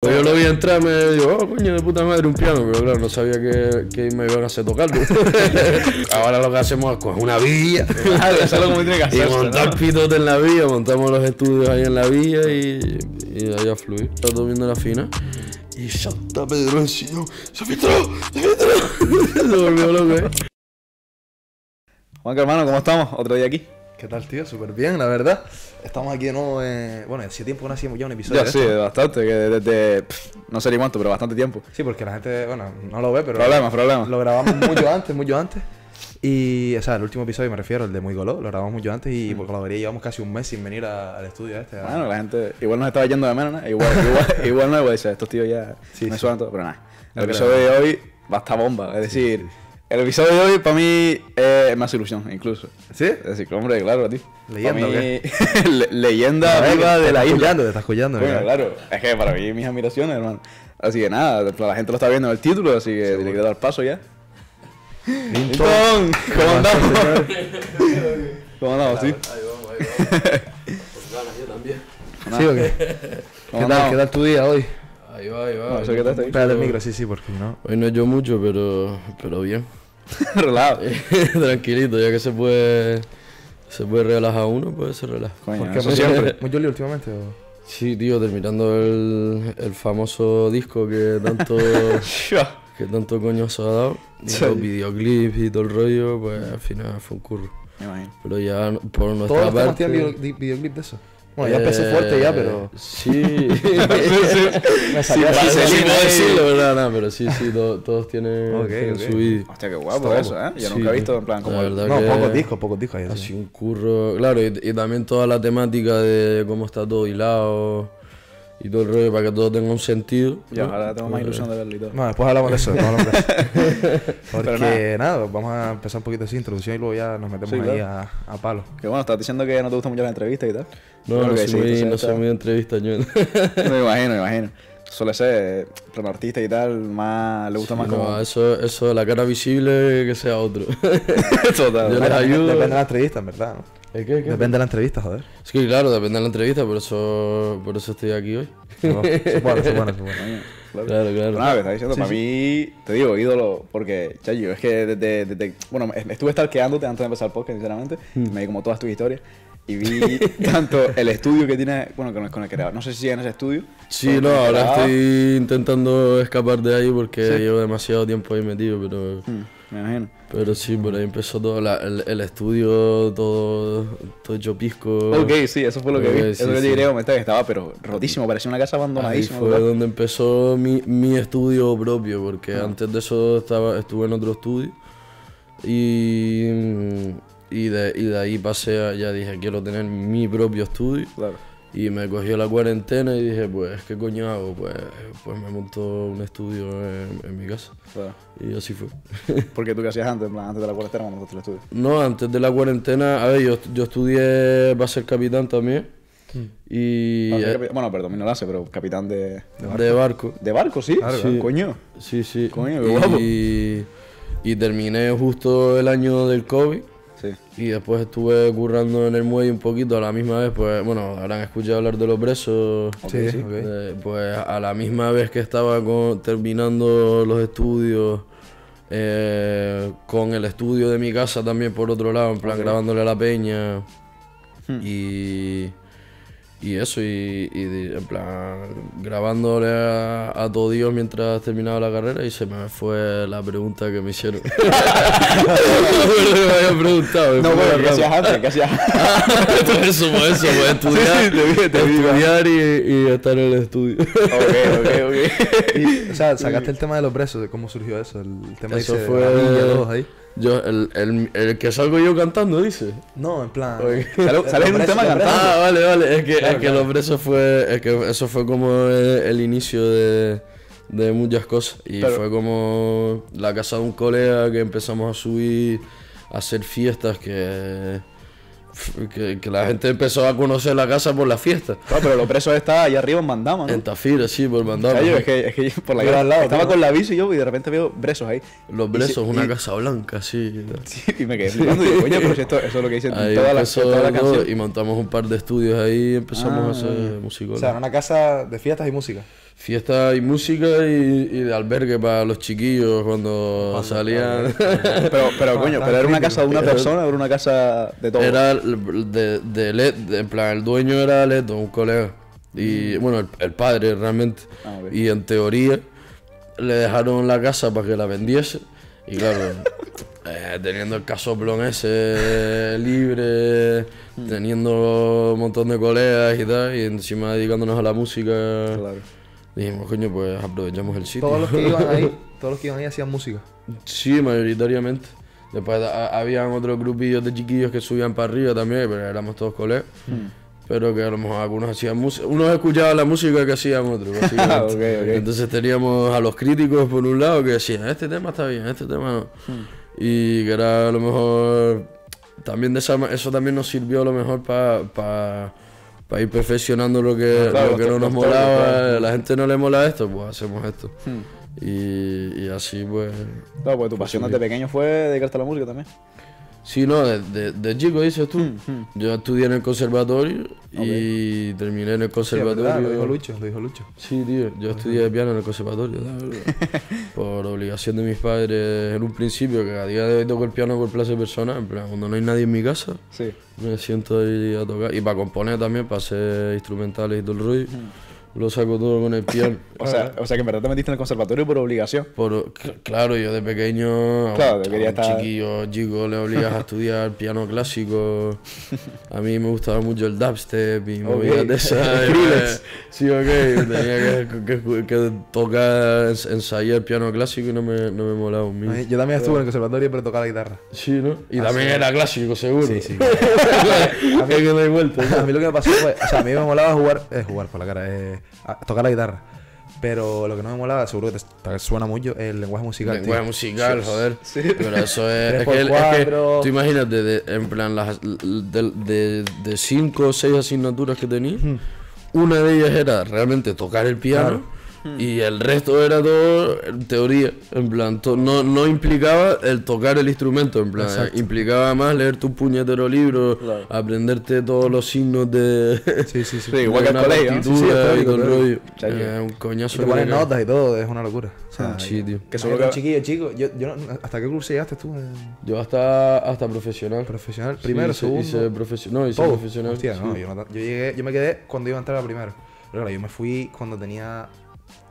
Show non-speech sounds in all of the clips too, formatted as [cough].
Pues yo lo vi entrar, me digo, oh, coño de puta madre, un piano, pero claro, no sabía que, que me iban a hacer tocarlo. [laughs] Ahora lo que hacemos es coger una villa Claro, hacerlo como tiene que y montar ¿no? pitote en la villa, montamos los estudios ahí en la villa y, y ahí a fluir. Estaba durmiendo la fina y salta Pedro en sillón, ¡se filtró! ¡Se filtró! [laughs] Se volvió loco, ¿eh? Juanca, hermano, ¿cómo estamos? Otro día aquí. ¿Qué tal, tío? Súper bien, la verdad. Estamos aquí de nuevo. eh, Bueno, hacía tiempo que no hacíamos ya un episodio. Ya, de sí, esto. bastante, que desde, pff, no sé ni cuánto, pero bastante tiempo. Sí, porque la gente, bueno, no lo ve, pero. Problemas, problemas. Lo grabamos mucho antes, mucho antes. Y, o sea, el último episodio me refiero, el de Muy Goló, lo grabamos mucho antes y por la vería llevamos casi un mes sin venir a- al estudio este. a- Bueno, la gente igual nos estaba yendo de menos, ¿no? Igual, igual, [laughs] igual no, igual estos tíos ya Sí, me sí. suenan todo, pero nada. El No episodio de hoy va a estar bomba, es decir, el episodio de hoy para mí es más ilusión, incluso. ¿Sí? Es decir, hombre, claro, a ti. ¿Leyenda mí, [laughs] le- leyenda ver, viva de la isla. te estás escuchando. Bueno, claro, es que para mí mis admiraciones, hermano. Así que nada, la gente lo está viendo en el título, así que le quiero dar paso ya. Linton. ¿cómo andamos? [laughs] ¿Cómo andamos, sí? Ahí vamos, ahí vamos. [laughs] Con ganas yo también. ¿Sí o qué? ¿Cómo ¿Qué tal? ¿Qué tal tu día hoy? Ahí va, ahí va. No, eso que te ahí. Espérate el micro, sí, sí, porque no. Hoy no he hecho mucho, pero, pero bien. [laughs] Relajado. [laughs] Tranquilito, ya que se puede, se puede relajar uno, pues se relaja. Coño, ¿Por qué? eso ¿Mucho- siempre. ¿Mucho lío últimamente? o? Sí, tío, terminando el, el famoso disco que tanto, [laughs] que tanto coñazo ha dado. Y Sí. los videoclips y todo el rollo, pues al final fue un curro. Me imagino. Pero ya no- por nuestra ¿Todos parte... di- videoclip de eso? Bueno, ya empecé eh, fuerte ya, pero. [laughs] [laughs] Sí. Me salió así. Vaselina sin ahí. decirlo, ¿verdad? No, pero sí, sí, to- todos tienen, Ok, tienen ok. su vídeo. Hostia, qué guapo Está eso, ¿eh? Yo Sí, nunca he visto en plan la como No, que pocos discos, pocos discos. ahí, Ha sí. sido un curro, claro, y, y también toda la temática de cómo está todo hilado y todo el rollo para que todo tenga un sentido. Ya, ¿no? ahora tengo más ilusión de verlo y todo. No, después hablamos de eso, después hablamos de eso. [laughs] Porque Pero nada. vamos a empezar un poquito así, introducción y luego ya nos metemos Sí, ahí claro. a, a palo. Que bueno, estás diciendo que no te gustan mucho las entrevistas y tal. No, no que soy, sí, muy, no soy muy de entrevista yo. [laughs] Me imagino, me imagino. Suele ser, plan artista y tal, más... Le gusta más no, como... eso, eso, la cara visible que sea otro. [laughs] Total. Yo les ayudo. Depende de la entrevista, en verdad. ¿no? ¿El qué, qué? Depende de la entrevista, joder. Es que claro, depende de la entrevista, por eso, por eso estoy aquí hoy. No, es bueno. Coño, claro. Claro, claro. nada, que estás diciendo, para mí, te digo, ídolo, porque, chayo, es que desde, desde- bueno, estuve stalkeándote antes de empezar el podcast, sinceramente, Hmm. me di como todas tus historias, y vi [laughs] tanto el estudio que tienes, bueno, con el, con el grabas, no sé si en ese estudio. Sí, no, ahora estoy intentando escapar de ahí porque Sí. llevo demasiado tiempo ahí metido, pero... Hmm, me imagino. Pero sí, por ahí empezó todo, la- el, el estudio, todo, todo hecho pisco. Ok, sí, eso fue lo que vi. Ok, eso sí, que te sí. quería comentar, que estaba, pero rotísimo, parecía una casa Ahí abandonadísima. fue total. donde empezó mi, mi estudio propio, porque antes de eso estaba, estuve en otro estudio. Y, y, de, y de ahí pasé a, ya dije, quiero tener mi propio estudio. Claro. Y me cogió la cuarentena y dije, pues, ¿qué coño hago? Pues, pues me montó un estudio en, en mi casa. claro. Y así fue. [laughs] Porque tú qué hacías antes, antes de la cuarentena cuando montaste el estudio. No, antes de la cuarentena, a ver, yo, yo estudié para ser capitán también. Y... No, sé eh, bueno, perdón, no lo hace, pero capitán de, de barco. de barco. ¿De barco, sí? Claro, Sí. Coño. Sí, sí. Coño, qué guapo. y, y terminé justo el año del COVID. Sí. Y después estuve currando en el muelle un poquito a la misma vez, pues bueno, habrán escuchado hablar de los presos. Sí, sí. ok. Eh, pues a la misma vez que estaba con- terminando los estudios, eh, con el estudio de mi casa también por otro lado, en plan grabándole a la peña. Hmm. Y, y eso, y, y en plan grabándole a, a todo Dios mientras terminaba la carrera y se me fue la pregunta que me hicieron. [laughs] [laughs] no me me habían preguntado. me No, bueno, ¿qué hacías antes? ¿Qué hacías Por eso, por eso, pues estudiar, Sí, sí, te vi, te vi, estudiar y, y estar en el estudio. ok, ok, ok. Y, o sea, sacaste el tema de los presos, de cómo surgió eso, el tema Eso de fue- la ahí. Yo, el, el, el que salgo yo cantando, dice. No, en plan. Sale- en un tema cantando. Ah, vale, vale. Es que, Claro, es que claro. los presos fue. Es que eso fue como el, el inicio de, de muchas cosas. Y Pero- fue como la casa de un colega que empezamos a subir, a hacer fiestas que. Que, que la gente empezó a conocer la casa por las fiestas. No, pero lo preso está ahí arriba en Bandama, ¿no? En Tafira, sí, por mandar. Chayo, es que, es que yo por la guerra al lado, estaba tío. con la bici yo y de repente veo presos ahí. Los si- una y- casa blanca, sí. [laughs] Sí, y me quedé flipando y digo, coño, pero si esto, eso es lo que dicen Ahí todas las empezó toda la todo y montamos un par de estudios ahí y empezamos Ah, a hacer O música. sea, era una casa de fiestas y música. Fiesta y música y, y de albergue para los chiquillos cuando salían. [laughs] Pero, pero coño, pero era una casa de una persona, era una casa de todo. Era de, de de- en plan, el dueño era Leto, un colega. Y bueno, el, el padre realmente. Ah. Y en teoría le dejaron la casa para que la vendiese. Y claro, [laughs] eh, teniendo el casoplón ese libre, teniendo un montón de colegas y tal, y encima dedicándonos a la música, Claro. Dijimos, coño, pues aprovechamos el sitio. Todos los que iban ahí, [laughs] todos los que iban ahí hacían música. Sí, mayoritariamente. Después a- habían otros grupillos de chiquillos que subían para arriba también, pero éramos todos colegas. Pero que a lo mejor algunos hacían música. Unos escuchaban la música que hacían otros, [laughs] básicamente. Ah, ok, ok. Entonces teníamos a los críticos por un lado que decían, este tema está bien, este tema no. Y que era a lo mejor. También de esa eso también nos sirvió a lo mejor para ir perfeccionando lo que, claro, lo que no nos molaba. claro. A la gente no le mola esto, pues hacemos esto. Hmm. Y, y así pues. Claro, porque tu pasión desde pequeño fue dedicarte a la música también. Sí, no, de, de- de chico dices tú. Yo estudié en el conservatorio y terminé en el Sí, verdad, conservatorio. lo dijo Lucho, lo dijo Lucho. Sí, tío, yo estudié piano en el conservatorio, [laughs] por obligación de mis padres en un principio, que a día de hoy toco el piano por placer personal, en plan, cuando no hay nadie en mi casa, Sí. me siento ahí a tocar. Y para componer también, para hacer instrumentales y todo el rollo, lo saco todo con el piano. [laughs] O sea, o sea que en verdad te metiste en el conservatorio por obligación. Por, cl- claro, yo de pequeño, Claro, te quería estar- chiquillo, chico, le obligas a estudiar piano clásico. A mí me gustaba mucho el dubstep y movidas de esas. [laughs] Skrillex. Sí, ok, tenía que, que- que tocar, ens- ensayar piano clásico y no me, no me molaba un mínimo. Ay, Yo también estuve en el conservatorio, pero tocaba la guitarra. Sí, ¿no? Y también era clásico, seguro. Sí, sí. [laughs] a mí que no hay vuelta. A mí lo que me pasó fue, o sea, a mí me molaba jugar, eh, jugar por la cara, eh, a- tocar la guitarra. Pero lo que no me molaba, seguro que te, te suena mucho, es el lenguaje musical. El lenguaje tío. musical, joder. Pero eso es. Es que, el- es que cuatro. tú imagínate, de, en plan, las, de, de, de cinco o seis asignaturas que tenía, una de ellas era realmente tocar el piano. Y el resto era todo en teoría, en plan, to- no, no implicaba el tocar el instrumento, en plan, Exacto. implicaba más leer tu puñetero libro, Claro. aprenderte todos los signos de, [laughs] Sí, sí, sí. Sí, igual que el [laughs] colegio, Sí, sí, es y teórico, todo el rollo. Eh, un Y coñazo. te que ponen notas y todo, es una locura. O sea, Sí, tío. Que solo que... chiquillo, chico. Yo, yo no- ¿Hasta qué curso llegaste tú? Yo hasta, hasta profesional. profesional. Primero, hice- segundo. hice profesional, no, hice todo. profesional. Hostia, no, yo, no, yo llegué, yo me quedé cuando iba a entrar a primero. Pero claro, yo me fui cuando tenía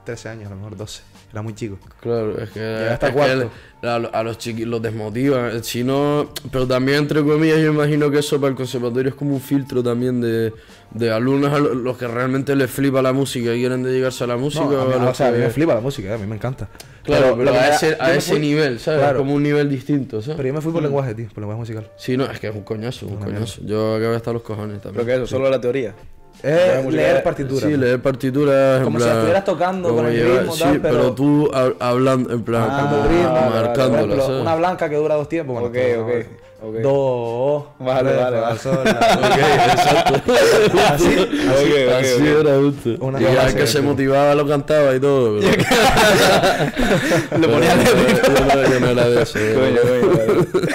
13 años, a lo mejor 12. Era muy chico. Claro, es que, Llegaste a es que el- a, a los chiquillos los desmotiva. Si no, pero también, entre comillas, yo imagino que eso para el conservatorio es como un filtro también de, de alumnos a lo- los que realmente les flipa la música y quieren dedicarse a la música. No, a mí, o o sea, a mí me flipa la música, a mí me encanta. Claro, pero, que a ese, a ese fui- nivel, ¿sabes? Claro. Como un nivel distinto, ¿sabes? Pero yo me fui por lenguaje, tío, por lenguaje musical. Sí, no, es que es un coñazo, un coñazo. Yo acabé hasta los cojones Pero también. que eso, solo la teoría. Es música leer es- partitura. Sí, leer partituras. en Como si plan, estuvieras tocando con el llevar- ritmo, Sí, tal, pero, pero- tú ha- hablando, en plan, Ah, como vale, vale, vale. Por marcándola, ejemplo, una blanca que dura dos tiempos. Bueno, Ok, ok, ok. Do, Vale, vale, vale. sol, la. Ok, exacto. [laughs] Así, Ok, ok, Así ok. era justo. Una y ya el que de se motivaba lo cantaba y todo. Pero... [laughs] [laughs] Le ponía Pero yo no- era de eso. Coño, coño, claro.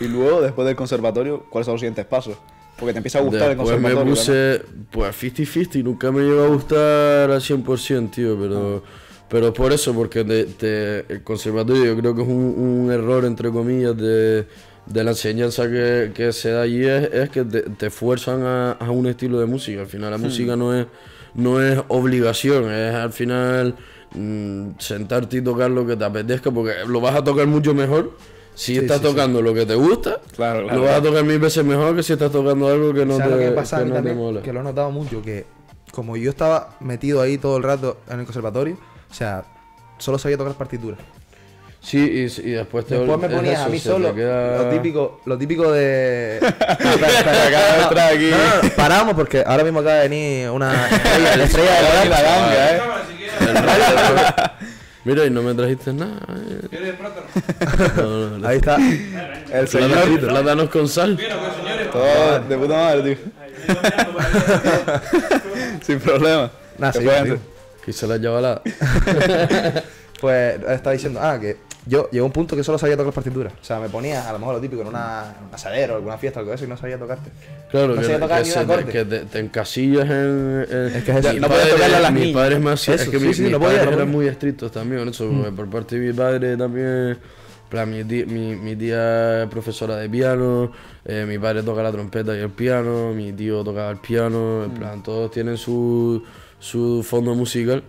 y luego, después del conservatorio, ¿cuáles son los siguientes pasos? Porque te empieza a gustar el Después me conservatorio. puse, pues 50-50 y nunca me llegó a gustar al 100%, tío, pero, pero por eso, porque te- te- el conservatorio yo creo que es un, un error, entre comillas, de, de la enseñanza que, que se da allí, es, es que te, te fuerzan a, a un estilo de música. Al final la música no es, no es obligación, es al final mm, sentarte y tocar lo que te apetezca, porque lo vas a tocar mucho mejor. Si estás sí, sí. tocando lo que te gusta, Claro, claro. lo vas a tocar mil veces mejor que si estás tocando algo que no ¿Sabes te, lo que pasa que no te también? mola. Que lo he notado mucho, que como yo estaba metido ahí todo el rato en el conservatorio, o sea, solo sabía tocar partituras. Sí, y, y después te Después me ponías eso, a mí solo queda- lo típico, lo típico de. espera, espera, Acaba de entrar aquí. No, no, no, paramos porque ahora mismo acaba de venir una estrella, la estrella de la ganga, ¿eh? Mira, y no me trajiste nada. eh. ¿Quieres plátano? [laughs] No, no, Ahí está. El señor. Plátanos, con sal. Todo de puta madre, tío. Sin problema. Nada, sí. Que se la lleva la. [laughs] Pues estaba diciendo, ah, que yo llegó un punto que solo sabía tocar las partituras. O sea, me ponía a lo mejor lo típico en una, en un asadero, alguna fiesta, algo de eso, y no sabía tocarte. Claro, No que, sabía tocar que ni se un te, acorde. que te, te encasillas en, en- Es que es No podías tocarle a las mis padres es que sí, sí, mis no podía, eran muy estrictos también eso, porque por parte de mi padre también, plan, mi, tía, mi, mi tía es profesora de piano, eh, mi padre toca la trompeta y el piano, mi tío tocaba el piano, en plan, todos tienen su, su fondo musical.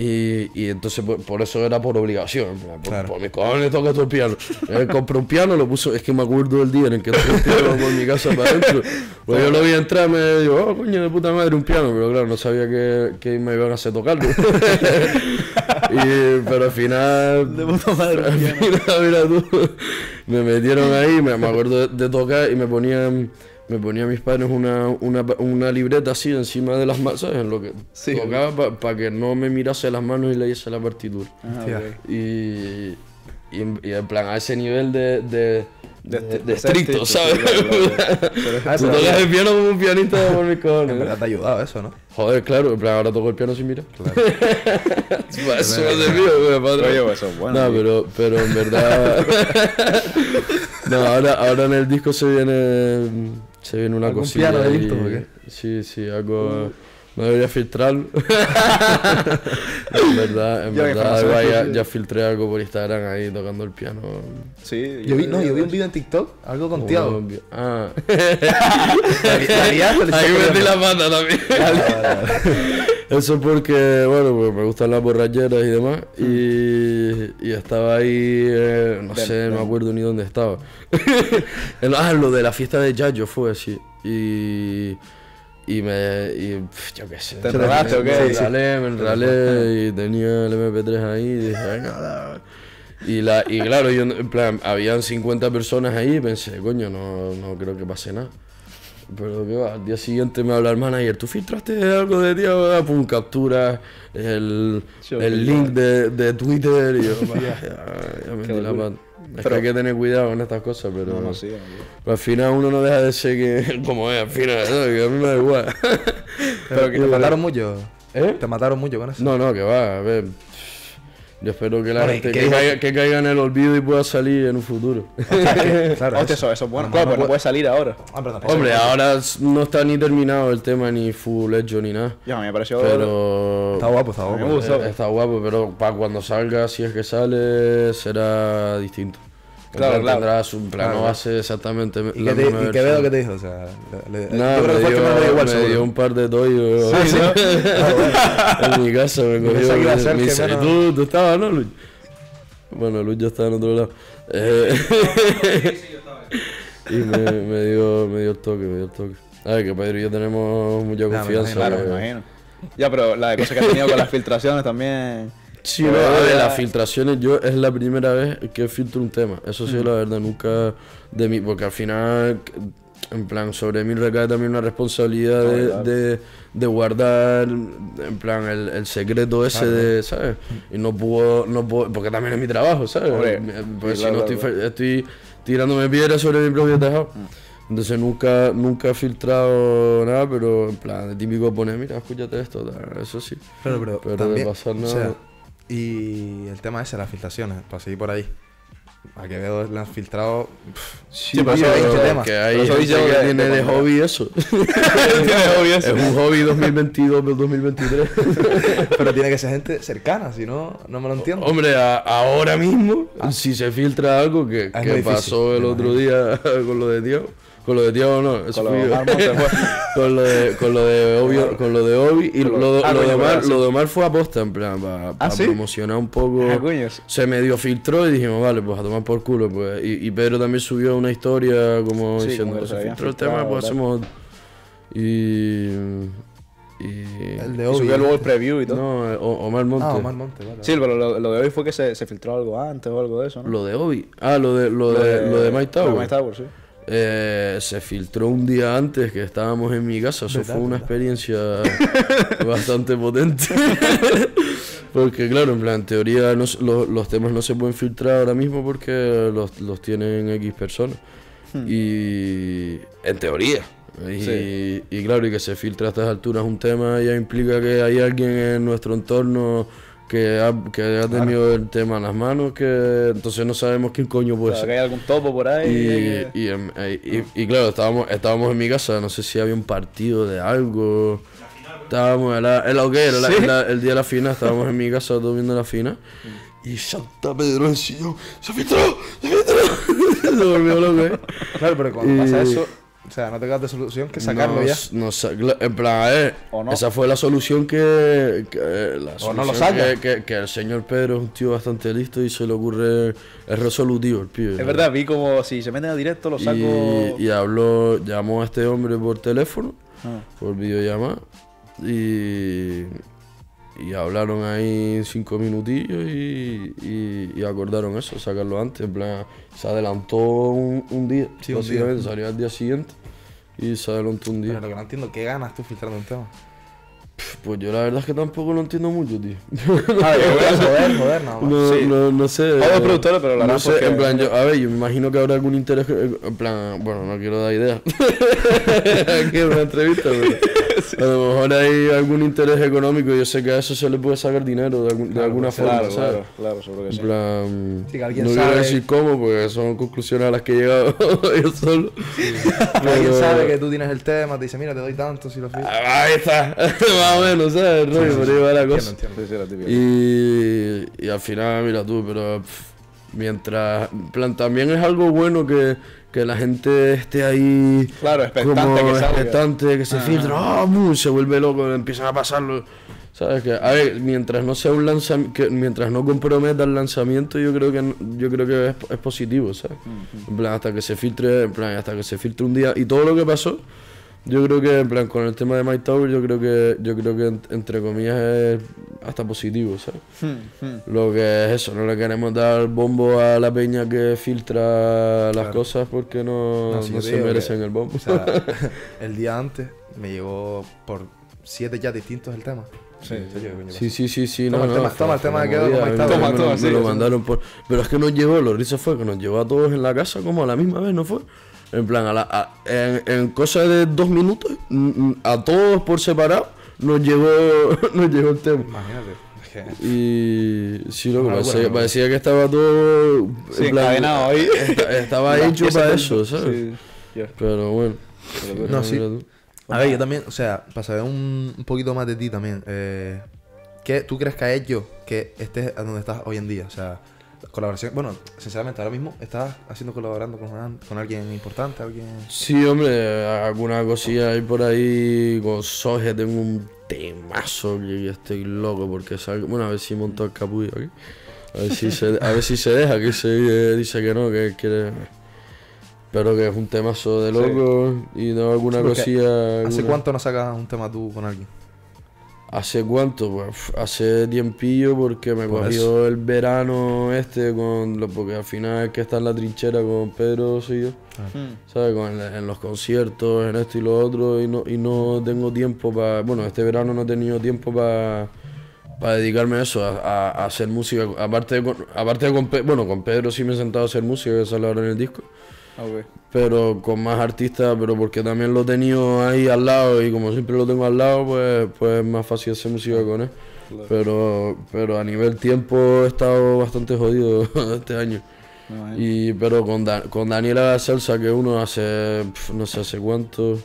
Y, y entonces por, por eso era por obligación, por, Claro. por mis cojones toca todo el piano. Él compró un piano, lo puso, es que me acuerdo del día en el que entró el piano por mi casa para adentro. Pues yo lo vi entrar, me digo, oh coño de puta madre, un piano, pero claro, no sabía que, que me iban a hacer tocarlo. [laughs] y, pero al final, De puta madre, al final, mira tú, me metieron ahí, me, me acuerdo de, de tocar y me ponían, me ponían mis padres una, una, una libreta así encima de las manos, ¿sabes? En lo que Sí. tocaba para que no me mirase las manos y leyese la partitura. Ah. Y, y, en- y en plan, a ese nivel de, de, De- de- de estricto, estricto, ¿sabes? sí, claro, claro. [laughs] Pero- Tú tocas el piano como un pianista por En cojones. verdad te ha ayudado eso, ¿no? Joder, claro, en plan, ahora toco el piano sin mirar. Claro. [laughs] Eso es de mío, padre. Oye, pues eso es bueno. No, pero, pero en verdad. [laughs] no, ahora, ahora en el disco se viene. Se viene una ¿Algún cosilla. piano de ahí. visto o qué? Sí. No debería filtrarlo. [laughs] en verdad, en Ya, verdad, ya, filtré algo por Instagram ahí tocando el piano. Sí, Yo vi, no, yo vi un vídeo en TikTok, algo con Tiago. Ah. Ahí metí la pata también. Vale, vale, vale. [laughs] Eso porque, bueno, pues me gustan las borracheras y demás. Y, y estaba ahí, eh, no Ven, sé, no me acuerdo ni dónde estaba. [laughs] En- ah, lo de la fiesta de Yayo fue así. Y. Y me. Y, yo qué sé. ¿Te enrolaste me, o qué? Me enrolé, me enrolé y tenía el MP3 ahí y dije, venga, da". y, la, y claro, yo, en plan, habían 50 personas ahí y pensé, coño, no, no creo que pase nada. Pero que va, al día siguiente me habla el manager, ¿tú filtraste algo de? Ah, Pum, captura el, el link de, de Twitter y yo, "Bah, [laughs] ya, ya metí Qué la pata. Es Pero- que hay que tener cuidado con estas cosas, pero, No, no, sí. pero al final uno no deja de ser que, [laughs] como es, al final, ¿no? que a mí me da igual. Pero que te [laughs] mataron mucho. ¿Eh? Te mataron mucho con eso. No, no, que va, a ver. Yo espero que la Bueno, ¿y gente que caiga, que caiga en el olvido y pueda salir en un futuro. [laughs] Claro, Hostia, eso. eso, es bueno. No, Claro, no pues no puede- salir ahora. Ah, Hombre, ahora no está ni terminado el tema, ni full hecho, ni nada. Ya, me pareció. Pero. Está guapo, está me guapo. Está guapo, pero para cuando salga, si es que sale, será distinto. En Claro, claro. Tendrá su plan, Claro, no va a ser exactamente ¿Y la qué, te, misma y qué que te dijo? O sea, le- Nada, yo creo que me fue el que me dio igual, me seguro. dio un par de toyos [laughs] en mi casa, me [laughs] Pensaba cogió que iba a me, me que dice, menos- ¿tú, tú estabas, no, Luis? Bueno, Luis ya estaba en otro lado. Eh, [laughs] y me, me, dio, me dio el toque, me dio el toque. A ver, que Pedro y yo tenemos mucha me confianza. imagino, Claro, que- me imagino. Ya, pero la de cosas que has tenido con las filtraciones también. Sí, no, a ver, ya- las filtraciones yo es la primera vez que filtro un tema. Eso sí, la verdad, nunca de mí, porque al final, en plan, sobre mí recae también una responsabilidad de, Claro. de, de guardar, en plan, el, el secreto ese de, ¿sabes? Y no puedo, no puedo, porque también es mi trabajo, ¿sabes? Hombre, Pues sí, si claro, no claro, estoy, estoy tirándome piedras sobre mi propio tejado. Entonces nunca, nunca he filtrado nada, pero en plan, de típico poner, mira, escúchate esto, tal, eso sí. Pero, pero, Pero de también, pasar o nada. sea, y el tema ese, las filtraciones, para seguir por ahí. A que veo le han filtrado. Sí, pero eso- 20 temas. que hay gente que [laughs] tiene de hobby eso. Tiene es un hobby 2022 2023. [laughs] pero tiene que ser gente cercana, si no, no me lo entiendo. Hombre, a- ahora mismo, si se filtra algo que, Ah, es que pasó el otro día [laughs] con lo de Dios. Con lo de Diego no, eso Con lo fui de [laughs] con lo de con lo de Obvio, con lo de Obi y lo, lo- ah, lo de Omar, lo de Omar fue aposta en plan para ¿Ah, sí? promocionar un poco. Ah, coño. se medio filtró y dijimos, vale, pues a tomar por culo. Pues. Y, y Pedro también subió una historia como Sí, diciendo, se filtró el tema, pues hacemos... Y... y El de Y Obi. subió luego el preview y todo. no, eh, O- Omar Monte. Ah, Omar Monte, vale. Sí, pero lo, lo de hoy fue que se, se filtró algo antes o algo de eso, ¿no? Lo de Obi. Ah, lo de, lo de, lo de Mike Tower. Lo de Mike Tower, sí. Eh, se filtró un día antes que estábamos en mi casa. Eso fue una experiencia [laughs] bastante potente. [laughs] porque, claro, en plan, en teoría no se- lo- los temas no se pueden filtrar ahora mismo porque los, los tienen X personas. Y en teoría. Y, Sí. y claro, y que se filtre a estas alturas un tema ya implica que hay alguien en nuestro entorno que ha, que ha tenido el tema en las manos, que entonces no sabemos quién coño O puede sea, ser. que hay algún topo por ahí. Y, eh, y, y- y claro, estábamos, estábamos en mi casa, no sé si había un partido de algo. Estábamos, lo que era, la- ¿Sí? la- el día de la final, estábamos en mi casa todos viendo la final. Y salta Pedro en sillón, ¡se filtró! ¡se filtró! [laughs] Se volvió loco, ¿eh? Claro, pero cuando pasa eso, o sea, no te quedas de solución que sacarlo ya. en plan, ¿O no? esa fue la solución que, que- la O no lo saca. que, que- que el señor Pedro es un tío bastante listo y se le ocurre, es resolutivo el pibe. Es verdad, vi como si se meten a directo, lo saco. Y, y habló, llamó a este hombre por teléfono, Ah. por videollamada, y, y hablaron ahí cinco minutillos y, y- y acordaron eso, sacarlo antes. En plan, se adelantó un, un día, Sí, un básicamente, día. salió al día siguiente y se adelantó un Pero día. lo que no entiendo, ¿qué ganas tú filtrando un tema? Pues yo la verdad es que tampoco lo entiendo mucho, tío. Ah, yo voy a joder, joder, nada más. [laughs] No, Sí. no, no sé. Todos eh, productores, pero harán no sé, porque- en plan, yo, a ver, yo me imagino que habrá algún interés, eh, en plan, bueno, no quiero dar ideas. [laughs] Aquí en una entrevista, pero a lo mejor hay algún interés económico y yo sé que a eso se le puede sacar dinero de, algún- de Claro, alguna pues, forma, Claro, ¿sabes? claro, claro, seguro que En sí. plan, Sí, que alguien no sabe- quiero decir cómo, porque son conclusiones a las que he llegado [laughs] yo solo. Alguien Pero- sabe que tú tienes el tema, te dice, mira, te doy tanto si lo filtras. Ah, Ahí está, más o menos, ¿sabes? El rollo, por ahí va la cosa. Y, y al final, mira tú, pero pff, mientras. en plan, también es algo bueno que, que la gente esté ahí. Claro, expectante como que expectante, que se Ajá. filtra, ¡ah, mu! se vuelve loco, empiezan a pasarlo. ¿Sabes? Que, a ver, mientras no sea un lanzamiento, mientras no comprometa el lanzamiento, yo creo que yo creo que es, es positivo, ¿sabes? En plan, hasta que se filtre, en plan, hasta que se filtre un día. Y todo lo que pasó, yo creo que, en plan, con el tema de My Tower, yo creo que, yo creo que en- entre comillas es hasta positivo, ¿sabes? Hmm, hmm. Lo que es eso, no le queremos dar bombo a la peña que filtra las Claro. cosas porque no, No, sí, no se merecen que- el bombo. O sea, [laughs] el día antes me llegó por siete ya distintos el tema. Sí. Sí, sí, sí, sí, Toma no, el no, tema- fue- toma el tema que quedó como está. Toma, me, toma, me sí, lo sí. mandaron por... Pero es que nos llegó, lo risa fue que nos llegó a todos en la casa como a la misma vez, ¿no fue? En plan, a la, a- en, en cosa de dos minutos, mm, mm, a todos por separado, nos llegó, [laughs] nos llegó el tema. Imagínate. Y sí, lo que locura, parecía, que estaba todo... en Sí, encadenado ahí. [laughs] esta- Estaba [laughs] hecho para eso, ¿sabes? Sí, ya. Pero bueno. No, sí. A ver, yo también, o sea, para saber un, un poquito más de ti también, eh, ¿qué tú crees que ha hecho que estés a donde estás hoy en día? O sea, colaboración, bueno, sinceramente, ahora mismo estás haciendo colaborando con, con alguien importante, alguien... Sí, hombre, alguna cosilla hay por ahí con Soje, tengo un temazo que estoy loco porque salgo. Bueno, a ver si monto el capullo aquí. A ver si se, a ver si se deja, que se eh, dice que no, que quiere. Pero que es un temazo de loco y no alguna Sí, cosilla. ¿Hace alguna- cuánto no sacas un tema tú con alguien? ¿Hace cuánto? Pues hace tiempillo porque me Por cogió el verano este con lo, porque al final es que está en la trinchera con Pedro soy yo. Hmm. ¿Sabes? Con el- en los conciertos, en esto y lo otro, y no, y no tengo tiempo para. Bueno, este verano no he tenido tiempo para dedicarme a eso, a, a- a hacer música. Aparte de, con, aparte de con Pe- Bueno, con Pedro sí me he sentado a hacer música, que sale ahora en el disco. Ok. Pero con más artistas, pero porque también lo he tenido ahí al lado, y como siempre lo tengo al lado, pues, pues es más fácil hacer música con él. Pero, pero a nivel tiempo he estado bastante jodido [laughs] este año. Y, pero con, Da- con Daniela Salsa, que uno hace, pf, no sé hace cuánto,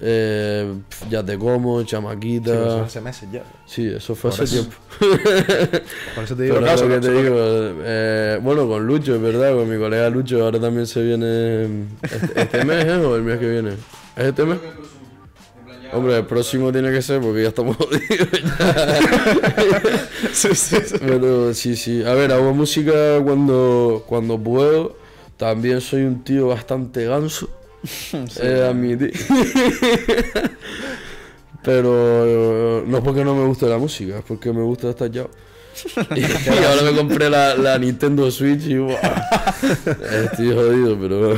eh, ya te como, Sí, pero eso chamaquita. hace meses ya. Sí, eso fue Por hace eso- tiempo. [laughs] Por eso te digo, Pero que te digo, eh, bueno, con Lucho, es verdad, con mi colega Lucho, ahora también se viene este, este mes, ¿eh? O el mes que viene. ¿Es este mes? Hombre, el próximo tiene que ser porque ya estamos [laughs] jodidos. Sí, sí, sí. Pero sí, sí. A ver, hago música cuando, cuando puedo. También soy un tío bastante ganso. He de admitir. Pero no es porque no me guste la música, es porque me gusta estar ya. [laughs] y, [laughs] y ahora me compré la, la Nintendo Switch y ¡buah! [laughs] estoy jodido, pero.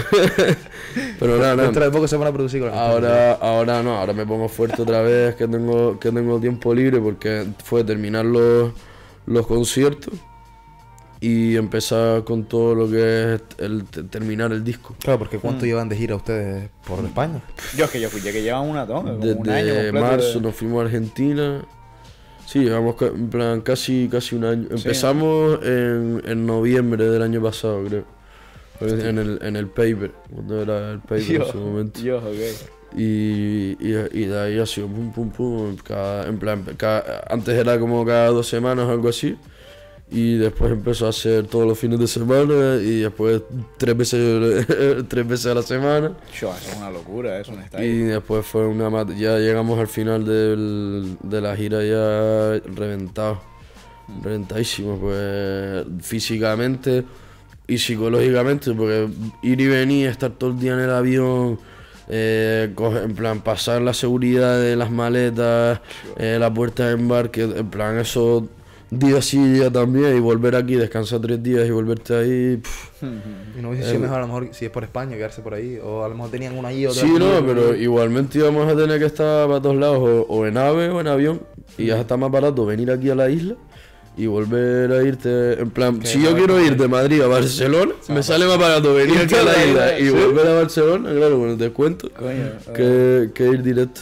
pero nada, dentro nada. de poco se van a producir con Ahora, ahora no, ahora me pongo fuerte otra vez que tengo, que tengo tiempo libre porque fue terminar los, los conciertos y empezar con todo lo que es el, te- terminar el disco. Claro, porque ¿cuánto llevan de gira ustedes por España? Yo es que yo escuché que llevan una tonga, como un año Desde completo. marzo de- nos fuimos a Argentina. Sí, llevamos en plan casi, casi un año. Empezamos en, en noviembre del año pasado, creo. En el, en el paper, cuando era el paper en su momento. yo, ok. Y, y, y de ahí ha sido pum pum pum. Cada, en plan, cada- antes era como cada dos semanas o algo así. Y después empezó a hacer todos los fines de semana. Y después tres veces, [laughs] tres veces a la semana. Yo, eso es una locura, eso no está Y después fue una ya llegamos al final del- de la gira ya reventado, reventadísimo, pues físicamente y psicológicamente, porque ir y venir, estar todo el día en el avión, eh, en plan pasar la seguridad de las maletas, eh, la puerta de embarque, en plan eso día sí día también y volver aquí, descansar tres días y volverte ahí. pff. [laughs] Y no hubiese sido mejor a lo mejor si es por España quedarse por ahí. O a lo mejor tenían una allí otra Sí, no, pero igualmente íbamos a tener que estar para todos lados, o, o en ave o en avión, y ya está más barato venir aquí a la isla y volver a irte. En plan, si yo quiero ir de Madrid a Barcelona, me sale más barato venir [laughs] aquí a la [laughs] isla y volver a Barcelona, claro, con el descuento, Coño, que, que ir directo.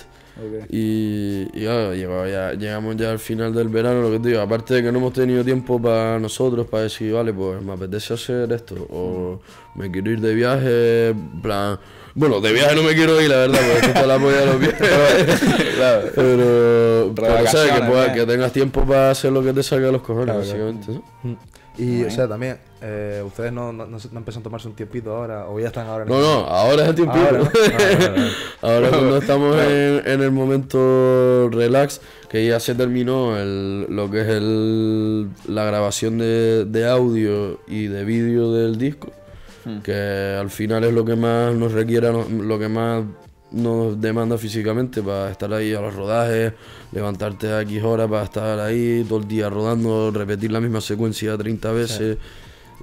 Y, y claro, llegaba ya, llegamos ya al final del verano, lo que te digo, aparte de que no hemos tenido tiempo para nosotros, para decir, vale, pues me apetece hacer esto, o me quiero ir de viaje, plan... Bueno, de viaje no me quiero ir, la verdad, porque esto la polla de los viajes. [laughs] Claro. Pero, pero ¿sabes? Que, ¿eh? que tengas tiempo para hacer lo que te salga de los cojones, Claro, básicamente. ¿no? Mm. Y, o sea, también, eh, ustedes no, no, no, se- no empiezan a tomarse un tiempito ahora, o ya están ahora en No, el- no, ahora es el tiempo. Ahora. Ah. [laughs] Ahora cuando estamos en, en el momento relax, que ya se terminó el- lo que es el, la grabación de, de audio y de vídeo del disco, Hmm. que al final es lo que más nos requiere, lo que más nos demanda físicamente para estar ahí a los rodajes, levantarte a X horas para estar ahí todo el día rodando, repetir la misma secuencia 30 veces.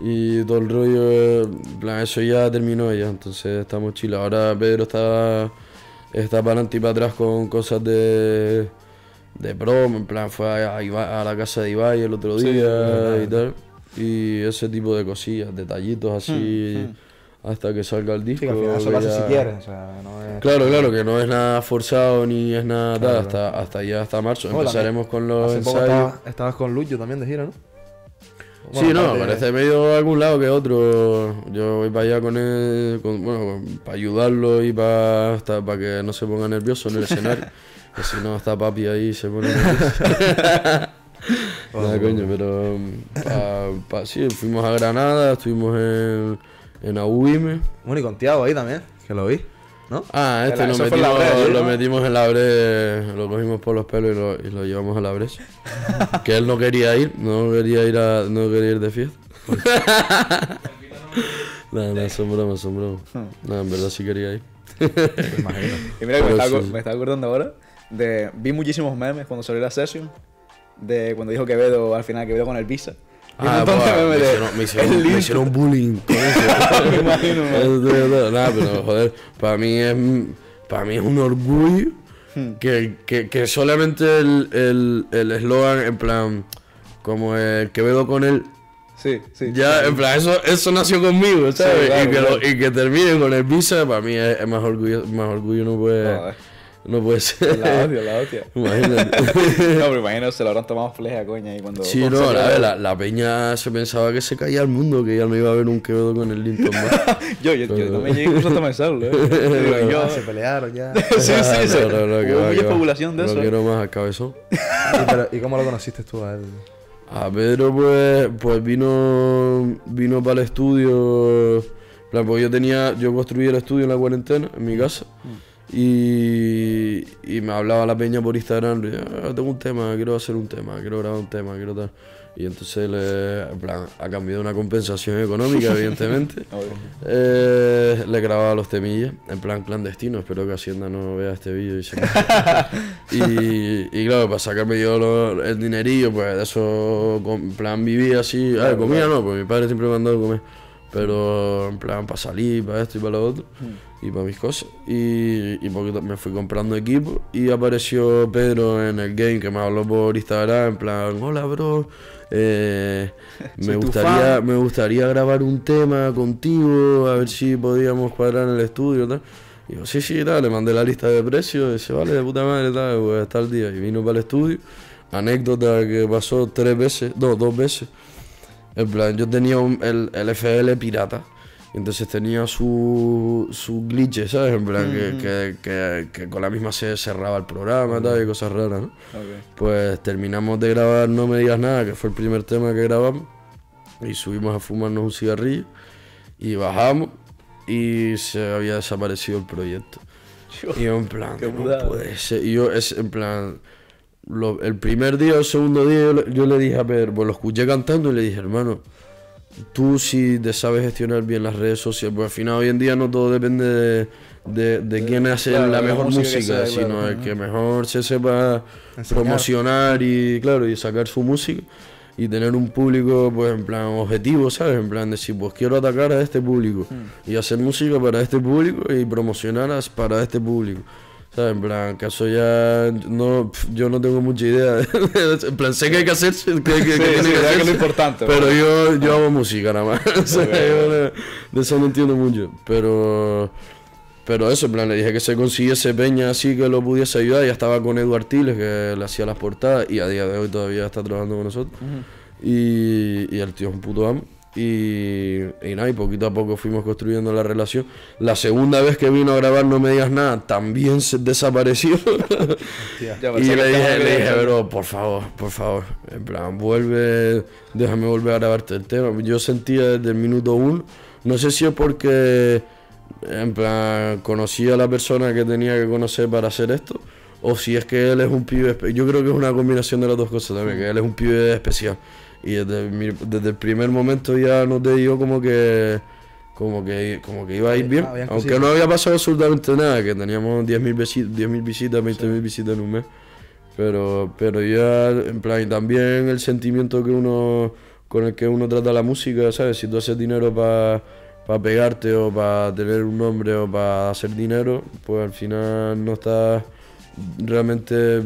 Y todo el rollo, plan, eso ya terminó ya, entonces estamos chill. Ahora Pedro está, está para adelante y para atrás con cosas de, de promo, en plan, fue a, a a la casa de Ibai el otro Sí, día y tal. Y ese tipo de cosillas, detallitos así, hasta que salga el disco. Sí, que al final eso que lo haces ya- si quieres, o sea, no es... Claro, claro, que no es nada forzado ni es nada Claro, tal, hasta, hasta ya hasta marzo. No, Empezaremos con los Hace poco ensayos. estabas, estabas con Lucho también de gira, ¿no? Sí, no, aparte- parece medio a algún lado que otro. Yo voy para allá con él, con- bueno, para ayudarlo y para, para que no se ponga nervioso en el escenario. [laughs] que si no está papi ahí y se pone [laughs] nervioso. Nada, coño, pero pa, pa- sí, fuimos a Granada, estuvimos en, en Aguime. Bueno, y con Tiago ahí también, que lo vi, ¿no? Ah, este La- lo metimos, Brea, ¿sí, lo no? metimos en la bre, lo cogimos por los pelos y lo, y lo llevamos a la brecha. [laughs] que él no quería ir, no quería ir a, no quería ir de fiesta. [laughs] Nada, nada, son bromas, son bromas. Nada, en verdad sí quería ir. Me imagino. [laughs] Y mira que me sí. estaba acordando ahora de. Vi muchísimos memes cuando salió la session. De cuando dijo Quevedo, al final Quevedo con el visa. Ah, me, hicieron, me, hicieron, el me link. hicieron bullying [laughs] con eso. Me imagino, todo. Nada, pero joder, para mí es, para mí es un orgullo Hmm. que, que, que solamente el el- el eslogan, en plan, como el Quevedo con él, Sí, sí. Ya, en plan, eso, eso nació conmigo, ¿sabes? claro, y, que claro. lo- y que termine con el visa, para mí es, es más orgullo, más orgullo no puede, no puede ser. La hostia, la hostia. [laughs] Imagínate. No, pero imagino se lo habrán tomado fleja, coña. Y cuando. Sí, no, la, la, la peña se pensaba que se caía el mundo, que ya no iba a haber un quedo con el Linton más. [laughs] Yo, yo, yo Pero- no me llegué incluso hasta pensarlo, ¿eh? [laughs] Digo, yo. Ah, se pelearon ya. Sí, sí, sí. No, no, no, Hubo mucha especulación de No eso. ¿eh? quiero más al cabezón. ¿Y, pero- ¿Y cómo lo conociste tú a él? A Pedro pues, pues vino vino para el estudio. plan, pues yo tenía, yo construí el estudio en la cuarentena, en mi casa. Y, y me hablaba la peña por Instagram, "Ah, tengo un tema, quiero hacer un tema, quiero grabar un tema, quiero tal. Y entonces, le, en plan, a cambio de una compensación económica, [laughs] evidentemente, eh, le grababa los temillas, en plan clandestino. Espero que Hacienda no vea este vídeo y se [laughs] y, y claro, para sacarme yo lo- el dinerillo, pues de eso, en plan, vivía así. A ver, comía no, pues mi padre siempre me ha mandado a comer. Pero en plan, para salir, para esto y para lo otro, y para mis cosas. Y, y poquito me fui comprando equipo. Y apareció Pedro en el game que me habló por Instagram, en plan, hola, bro. eh, [laughs] me, gustaría, fan". me gustaría grabar un tema contigo, a ver si podíamos cuadrar en el estudio, tal. Y yo, sí, sí, tal, le mandé la lista de precios, y dice, vale, de puta madre, tal, pues está el día. Y vino para el estudio, anécdota que pasó tres veces, no, dos veces. En plan, yo tenía un- el, el FL pirata. Entonces tenía su, su glitch, ¿sabes? En plan, que, que, que- que con la misma se cerraba el programa tal, y cosas raras, ¿no? Ok. Pues terminamos de grabar No Me Digas Nada, que fue el primer tema que grabamos. Y subimos a fumarnos un cigarrillo. Y bajamos. Y se había desaparecido el proyecto. Y yo en plan, Qué no puede ser. Y yo, es, en plan, lo- el primer día o el segundo día, yo, yo le dije a Pedro, pues lo escuché cantando y le dije, hermano, tú si te sabes gestionar bien las redes sociales, pues al final hoy en día no todo depende de, de, de quién hace claro, la mejor música que música, sea, sino claro. el que mejor se sepa Enseñar. promocionar y, claro, y sacar su música. Y tener un público, pues, en plan objetivo, ¿sabes? En plan decir, pues quiero atacar a este público. Y hacer música para este público y promocionar para este público. ¿Sabes? En plan, caso ya. No, yo no tengo mucha idea. [laughs] en plan, sé que hay que hacerse. Que, que- que Sí, que es lo importante, Pero yo, yo hago música nada más. [laughs] O sea, Ok, yo ok. de, eso no entiendo mucho. Pero. Pero eso, en plan, le dije que se consiguiese peña así que lo pudiese ayudar. Ya estaba con Edu Artiles, que le hacía las portadas, y a día de hoy todavía está trabajando con nosotros. y, y el tío es un puto amo. Y, y nada, y poquito a poco fuimos construyendo la relación. La segunda vez que vino a grabar No Me Digas Nada, también se desapareció. [laughs] Y le dije, le dije, bro, por favor, por favor. En plan, vuelve, déjame volver a grabarte el tema. Yo sentía desde el minuto uno, no sé si es porque, en plan, conocía a la persona que tenía que conocer para hacer esto, o si es que él es un pibe, yo creo que es una combinación de las dos cosas también, que él es un pibe especial. Y desde, mi- desde el primer momento ya noté yo como que... Como que, como que iba a ir bien, Ah, aunque no había pasado absolutamente nada, que teníamos 10.000 visi- 10.000 visitas, 20.000 visitas en un mes. Pero, pero ya, en plan, y también el sentimiento que uno, con el que uno trata la música, ¿sabes? Si tú haces dinero para pegarte o para tener un nombre o para hacer dinero, pues al final no estás realmente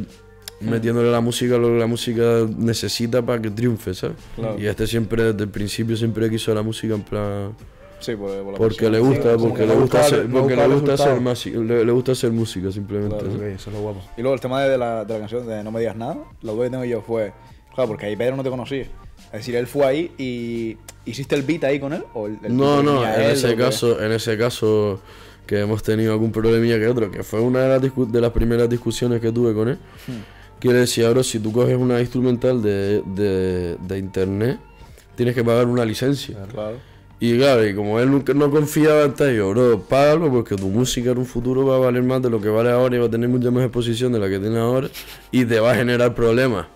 metiéndole la música lo que la música necesita para que triunfe, ¿sabes? Claro. Y este siempre, desde el principio, siempre quiso la música en plan... Sí, por, por la Porque le gusta, como porque que le gusta hacer, porque le gusta hacer masi- le, le gusta hacer música simplemente. Claro. ¿sabes? Ok, eso es lo guapo. Y luego el tema de la, de la canción de No me digas nada, duda que tengo yo fue, claro, porque ahí Pedro no te conocía. Es decir, él fue ahí y hiciste el beat ahí con él o el, el No, lo no, en él, ese caso, en ese caso que hemos tenido algún problemilla que otro, que fue una de las, de las primeras discusiones que tuve con él. Quiere decir, ahora si tú coges una instrumental de, de, de internet, tienes que pagar una licencia. Claro. Y claro, y como él nunca no confiaba en ti, yo, bro, págalo porque tu música en un futuro va a valer más de lo que vale ahora y va a tener mucha más exposición de la que tiene ahora y te va a generar problemas.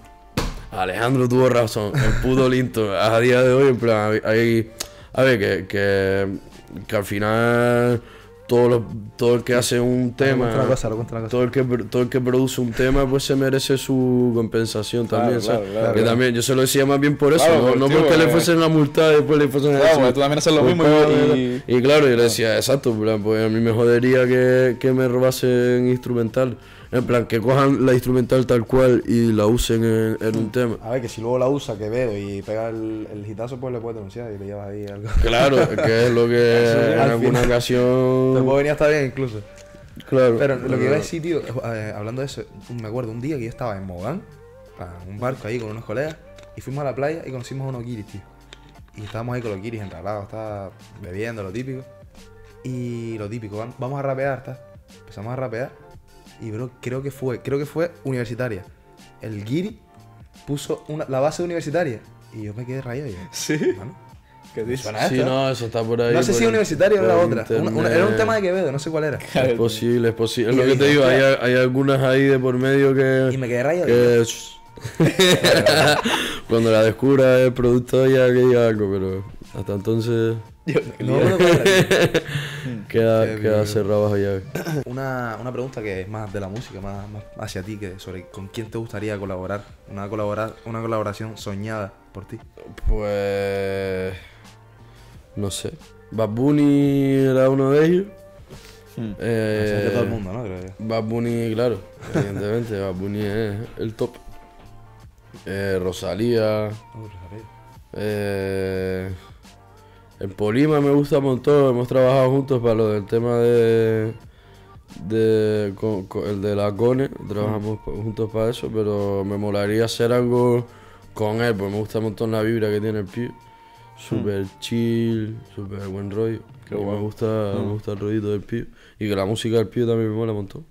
Alejandro tuvo razón, el puto lindo. A día de hoy, en plan, hay, a ver, que, que, que al final todo, lo- todo el que hace un tema, cosa, cosa. todo el que todo el que produce un tema, pues se merece su compensación también, claro, ¿sabes? claro, Que también, yo se lo decía más bien por eso, no, tío, porque le fuesen a multar y después le fuesen Claro, tú también haces lo pues, mismo paga, y- y claro, yo le decía, exacto, pues a mí me jodería que, que me robasen instrumental. En plan, que cojan la instrumental tal cual y la usen en, en un tema. A ver, que si luego la usa, que veo y pega el, el hitazo, pues le puedes denunciar y le llevas ahí algo. Claro, que es lo que [laughs] en al alguna final. Te ocasión. puede venir hasta bien incluso. Claro. Pero lo que iba a decir, tío, eh, hablando de eso, me acuerdo un día que yo estaba en Mogán, en un barco ahí con unos colegas, y fuimos a la playa y conocimos a unos guiris, tío. Y estábamos ahí con los guiris enralados, estaba bebiendo, lo típico. Y lo típico, vam- vamos a rapear, está. Empezamos a rapear. Y bro, creo que fue, creo que fue universitaria. El guiri puso una- la base universitaria. Y yo me quedé rayado. y yo, Sí. "Mano, ¿Qué dices? suena Sí, esto". no, eso está por ahí. No sé si in- universitaria o por otra. Una- una- era un tema de Quevedo, no sé cuál era. Es posible, es posible. Es lo yo que te digo, hay, hay algunas ahí de por medio que. Y me quedé rayado. que [laughs] Cuando la descubra el productor ya que diga algo, pero hasta entonces No lo puedo creer. Queda, queda cerrado bajo llave. [clears throat] Una, una pregunta que es más de la música, más, más hacia ti, que sobre con quién te gustaría colaborar. Una, colaborar, una colaboración soñada por ti. Pues. No sé. Bad Bunny era uno de ellos. Hmm. Eh, todo el mundo, ¿no? Creo yo. Bad Bunny, claro, evidentemente, [laughs] Bad Bunny es el top. Eh, Rosalía. Uy, Rosalía. Eh, en Polima me gusta un montón, hemos trabajado juntos para lo del tema de, de, con- con el de la Cone, trabajamos juntos para eso, pero me molaría hacer algo con él, porque me gusta un montón la vibra que tiene el pibe. Súper chill, súper buen rollo. Qué me gusta, me gusta el rollito del pibe. Y que la música del pibe también me mola un montón.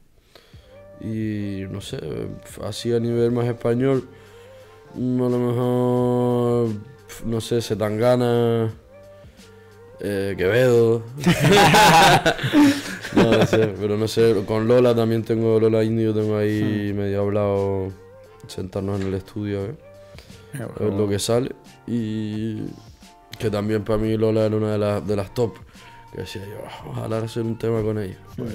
Y no sé, así a nivel más español, mm, a lo mejor, no sé, Setangana, eh, Quevedo. [laughs] no, no sé, pero no sé, con Lola también tengo, Lola Indio, tengo ahí medio hablado, sentarnos en el estudio a ver, a ver lo que sale. Y que también para mí Lola era una de, las de las top. Que decía yo, "Ah, ojalá hacer un tema con ella. Pues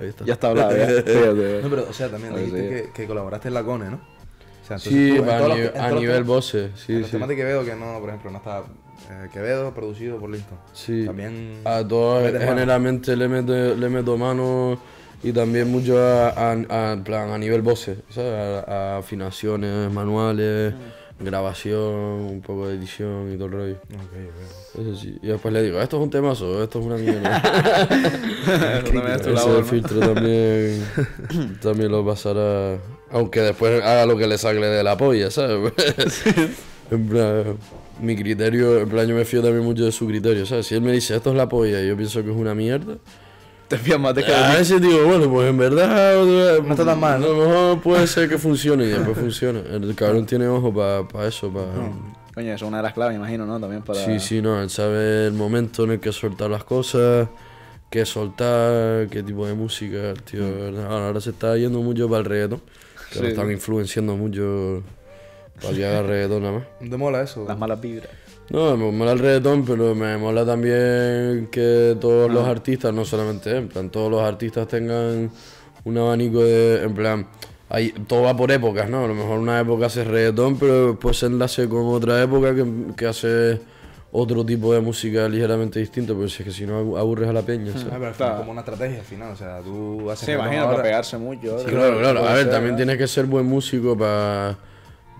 ahí está. Ya está hablado, ya. [laughs] Fíjate. No, pero, o sea, también Ahí dijiste sí. que, que colaboraste en la CONE, ¿no? O sea, entonces Sí, tú a, todos los- a los nivel voces, en sí, los sí. temas de Quevedo, que no, por ejemplo, no está eh, Quevedo producido por Listo. Sí. También. A todos mano. generalmente le meto, le meto mano y también mucho a, a- plan, a nivel voces, ¿sabes? A, afinaciones manuales, grabación, un poco de edición y todo el rollo. Ok, ok. Eso sí. Y después le digo, esto es un temazo, esto es una mierda. [laughs] [laughs] Ese labor, ¿no? filtro también, [laughs] también lo pasará. Aunque después haga lo que le sacle de la polla, ¿sabes? en plan, mi criterio, en plan, yo me fío también mucho de su criterio, ¿sabes? Si él me dice esto es la polla y yo pienso que es una mierda, Te fías más de que a veces digo, bueno, pues en verdad. No está tan mal, A lo mejor puede ser que funcione y después funciona. El cabrón tiene ojo para eso, para. Coño, eso es una de las claves, me imagino, ¿no? También para... Sí, sí, no, él sabe el momento en el que soltar las cosas, qué soltar, qué tipo de música, tío. verdad. Ahora, ahora se está yendo mucho para el reggaetón, que lo están influenciando mucho haga reggaetón nada más. ¿No te mola eso? Las malas vibras. No, me mola el reggaetón, pero me mola también que todos los artistas, no solamente él, en plan, todos los artistas tengan un abanico de, en plan, hay, todo va por épocas, ¿no? A lo mejor una época hace reggaetón, pero después se enlace con otra época que, que hace otro tipo de música ligeramente distinto, porque si es que si no abu- aburres a la peña, Ah, ¿sabes? pero es como una estrategia al final, o sea, tú haces Sí, reggaetón imagino, ahora- para pegarse mucho. Sí, claro, claro. A ver, ser, también ¿no? tienes que ser buen músico para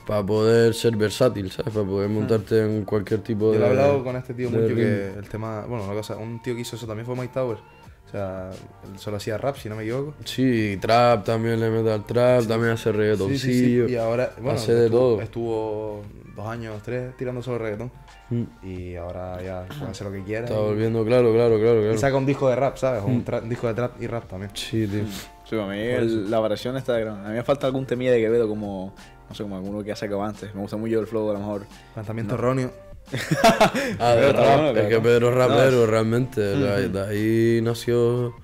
poder ser versátil, ¿sabes? Para poder montarte en cualquier tipo Yo de... lo he hablado con este tío mucho que el tema, bueno, una cosa, un tío que hizo eso también fue Mike Towers. O sea, él solo hacía rap, si no me equivoco. Sí, trap también le mete al trap, también hace reggaetoncillo. Y ahora, bueno, hace de estuvo, todo. estuvo dos años, tres, tirando solo reggaetón. Mm. Y ahora ya puede hacer lo que quiera. Está y- volviendo, claro, claro, claro, Y claro. saca un disco de rap, ¿sabes? O un, tra- un disco de trap y rap también. Sí, tío. Sí, a mí el- la variación está de gran. A mí me falta algún temilla de Quevedo como, no sé, como alguno que ha sacado antes. Me gusta mucho el flow, a lo mejor. Planteamiento erróneo. [laughs] Ah, de rap. es que. Pedro es No, rapero, realmente. Ahí- de ahí nació.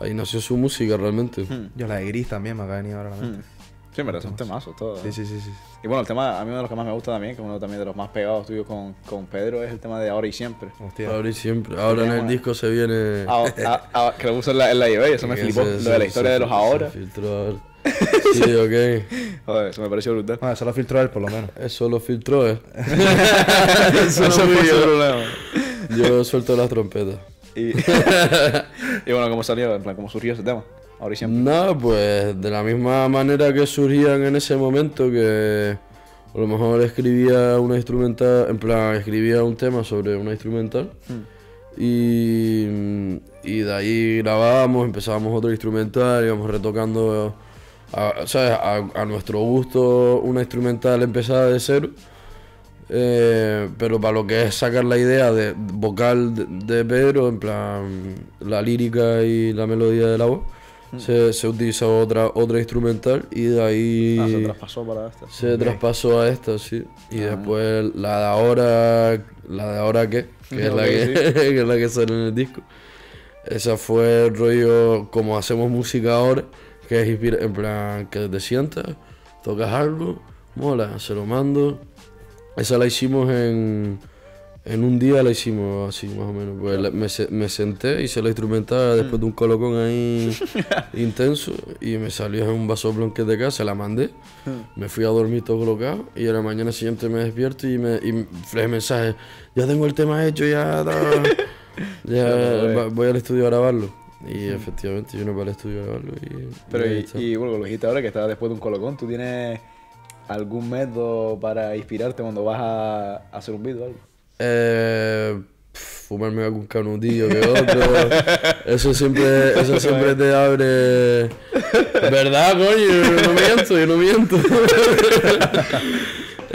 Ahí nació su música, realmente. Yo la de Gris también me acaba de venir ahora a la mente. Sí, pero son temazos todos. Sí, sí, sí, sí. Y bueno, el tema, a mí uno de los que más me gusta también, que uno también de los más pegados tuyos con, con Pedro, es el tema de Ahora y Siempre. Hostia. Ahora y siempre. Ahora en el disco se viene. Ah, que lo puso en la, en la IB, eso me flipó. se- Lo de la se historia de los ahora. se filtró ahora. [laughs] Sí, ok. Joder, eso me pareció brutal. Ah, eso lo filtró él por lo menos. Eso lo filtró, eh. [laughs] [laughs] Eso no fue problema. Yo suelto las trompetas. Y, [laughs] [laughs] y bueno, ¿cómo salió? En plan, ¿cómo surgió ese tema? Ahora y Siempre. Nada, pues de la misma manera que surgían en ese momento que a lo mejor escribía una instrumental, en plan escribía un tema sobre una instrumental y, y de ahí grabábamos, empezábamos otro instrumental, íbamos retocando a, ¿sabes? a, a nuestro gusto una instrumental empezada de cero. Eh, pero para lo que es sacar la idea de vocal de, de Pedro, en plan la lírica y la melodía de la voz, se, se utilizó otra, otra instrumental y de ahí Ah, se traspasó para esta. se traspasó a esta, sí. Y después la de ahora, la de ahora qué, que, es [laughs] la que, [laughs] que es la que sale en el disco. Esa fue el rollo como hacemos música ahora, que es inspira- en plan que te sientas, tocas algo, mola, se lo mando. Esa la hicimos en, en un día, la hicimos así más o menos. Pues la- me, me senté, hice la instrumental después de un colocón ahí [laughs] intenso y me salió en un vaso que de casa, la mandé. Me fui a dormir todo colocado y a la mañana siguiente me despierto y me y fleje mensaje. Ya tengo el tema hecho, ya, [laughs] ya voy al estudio a grabarlo. Y efectivamente yo no para el estudio a grabarlo. Y, Pero y y, y bueno, lo dijiste ahora que estabas después de un colocón, ¿tú tienes algún método para inspirarte cuando vas a, hacer un vídeo o algo? Eh, fumarme algún canutillo que otro. Eso siempre, eso siempre te abre. ¿Verdad, coño? Yo no miento, yo no miento. [laughs]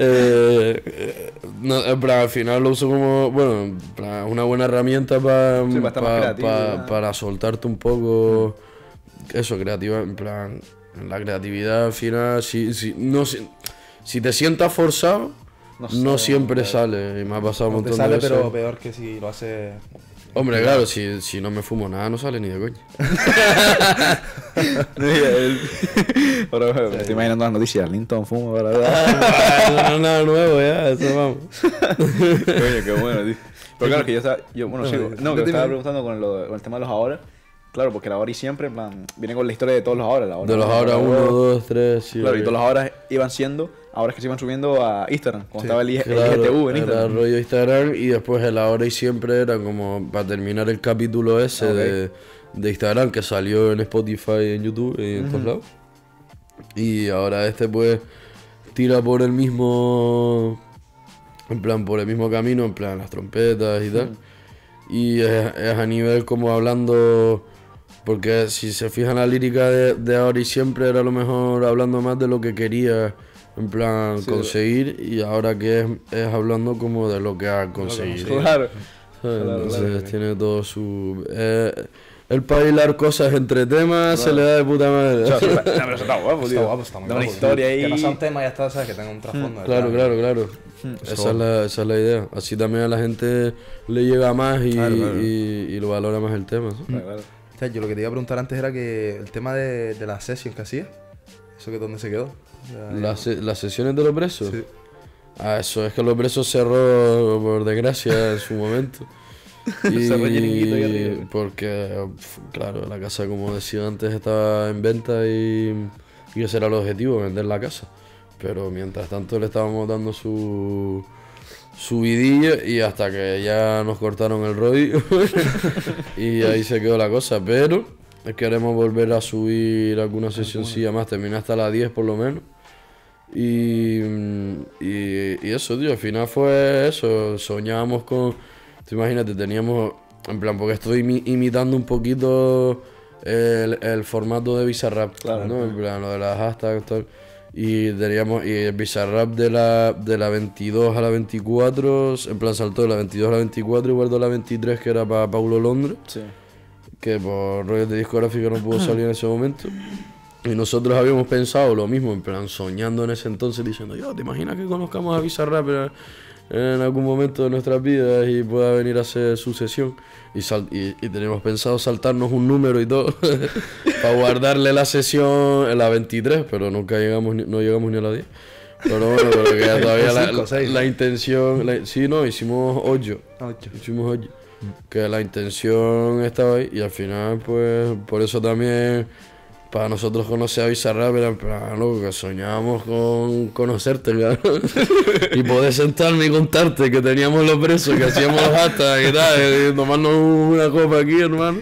Eh, no, en plan, al final lo uso como, bueno, en plan, una buena herramienta pa- Sí, para más pa- creativo, para soltarte un poco eso, creativa, en plan, la creatividad al final, si, si, no, si, si te sientas forzado, No no, sé, siempre claro. sale, y me ha pasado un No te montón sale, de veces. pero peor que si lo hace. Hombre, claro, si, si no me fumo nada, no sale ni de coña. [laughs] Ahora [laughs] me estoy imaginando las noticias. Linton fumo, ¿verdad? no es nada nuevo ya, eso vamos. Coño, qué bueno, tío. Pero claro, que yo estaba. Yo, bueno, No, sigo. No, que te- estaba preguntando con, lo, con el tema de los ahora. Claro, porque la ahora y siempre, en plan, viene con la historia de todos los ahora. La hora De los ahora 1, 2, 3, sí. Claro, y todos los ahora iban siendo, ahora es que se iban subiendo a Instagram, cuando Sí, estaba el, I- el Claro, IGTV en era Instagram. rollo Instagram y después el ahora y siempre era como para terminar el capítulo ese de, de Instagram que salió en Spotify, en YouTube y en todos lados. Y ahora este pues tira por el mismo, en plan por el mismo camino, en plan las trompetas y tal. Y es, es a nivel como hablando, porque si se fijan la lírica de, de ahora y siempre era a lo mejor hablando más de lo que quería, en plan Sí, conseguir, y ahora que es, es hablando como de lo que ha conseguido. Claro. ¿sabes? claro, Entonces claro. tiene todo su... Eh, el para hilar cosas entre temas se le da de puta madre. O sea, pero- no, [laughs] pero eso está guapo, tío. Está guapo, está muy guapo. historia Que no ahí. sea un tema y ya está, ¿sabes? Que tenga un trasfondo. Claro, detrás. claro, claro. Esa, es la, esa es la idea. Así también a la gente le llega más y, Claro, claro. y- y lo valora más el tema. ¿sí? Claro, claro. O sea, yo lo que te iba a preguntar antes era que el tema de, de la sesión que hacía, ¿eso que dónde se quedó? Las, las sesiones de los presos. Sí. Ah, eso es que los presos cerró por desgracia en su momento. [laughs] Y porque, claro, la casa, como decía antes, estaba en venta y, y ese era el objetivo, vender la casa. Pero mientras tanto le estábamos dando su, su vidilla y hasta que ya nos cortaron el rollo [laughs] y ahí se quedó la cosa. Pero queremos volver a subir alguna sesioncilla más, terminar hasta las 10 por lo menos. Y, mm, y, y eso, tío, al final fue eso. Soñábamos con. Tú imagínate, teníamos. En plan, porque estoy imi- imitando un poquito el, el formato de Bizarrap, Claro. ¿no? En plan, lo de las hashtags tal. Y teníamos. Y el Bizarrap de la, de la 22 a la 24. En plan, saltó de la 22 a la 24 y guardó la 23, que era para Paulo Londres Sí. que por rollos de discográfica no pudo salir en ese momento. Y nosotros habíamos pensado lo mismo, en plan soñando en ese entonces, diciendo, yo, ¿te imaginas que conozcamos a Bizarrap en, en algún momento de nuestras vidas y pueda venir a hacer su sesión? Y, y, y teníamos pensado saltarnos un número y todo [laughs] para guardarle la sesión en la 23, pero nunca llegamos ni- no llegamos ni a la 10. Pero bueno, pero que [laughs] todavía la, seis. la intención... la- sí, no, hicimos 8. Ah, ocho. Hicimos oye, que la intención estaba ahí y al final, pues, por eso también, para nosotros conocer a Bizarrap era en plan, loco, que soñábamos con conocerte, claro. [laughs] y poder sentarme y contarte que teníamos los presos, que hacíamos los hasta y tal, y tomarnos una copa aquí, hermano.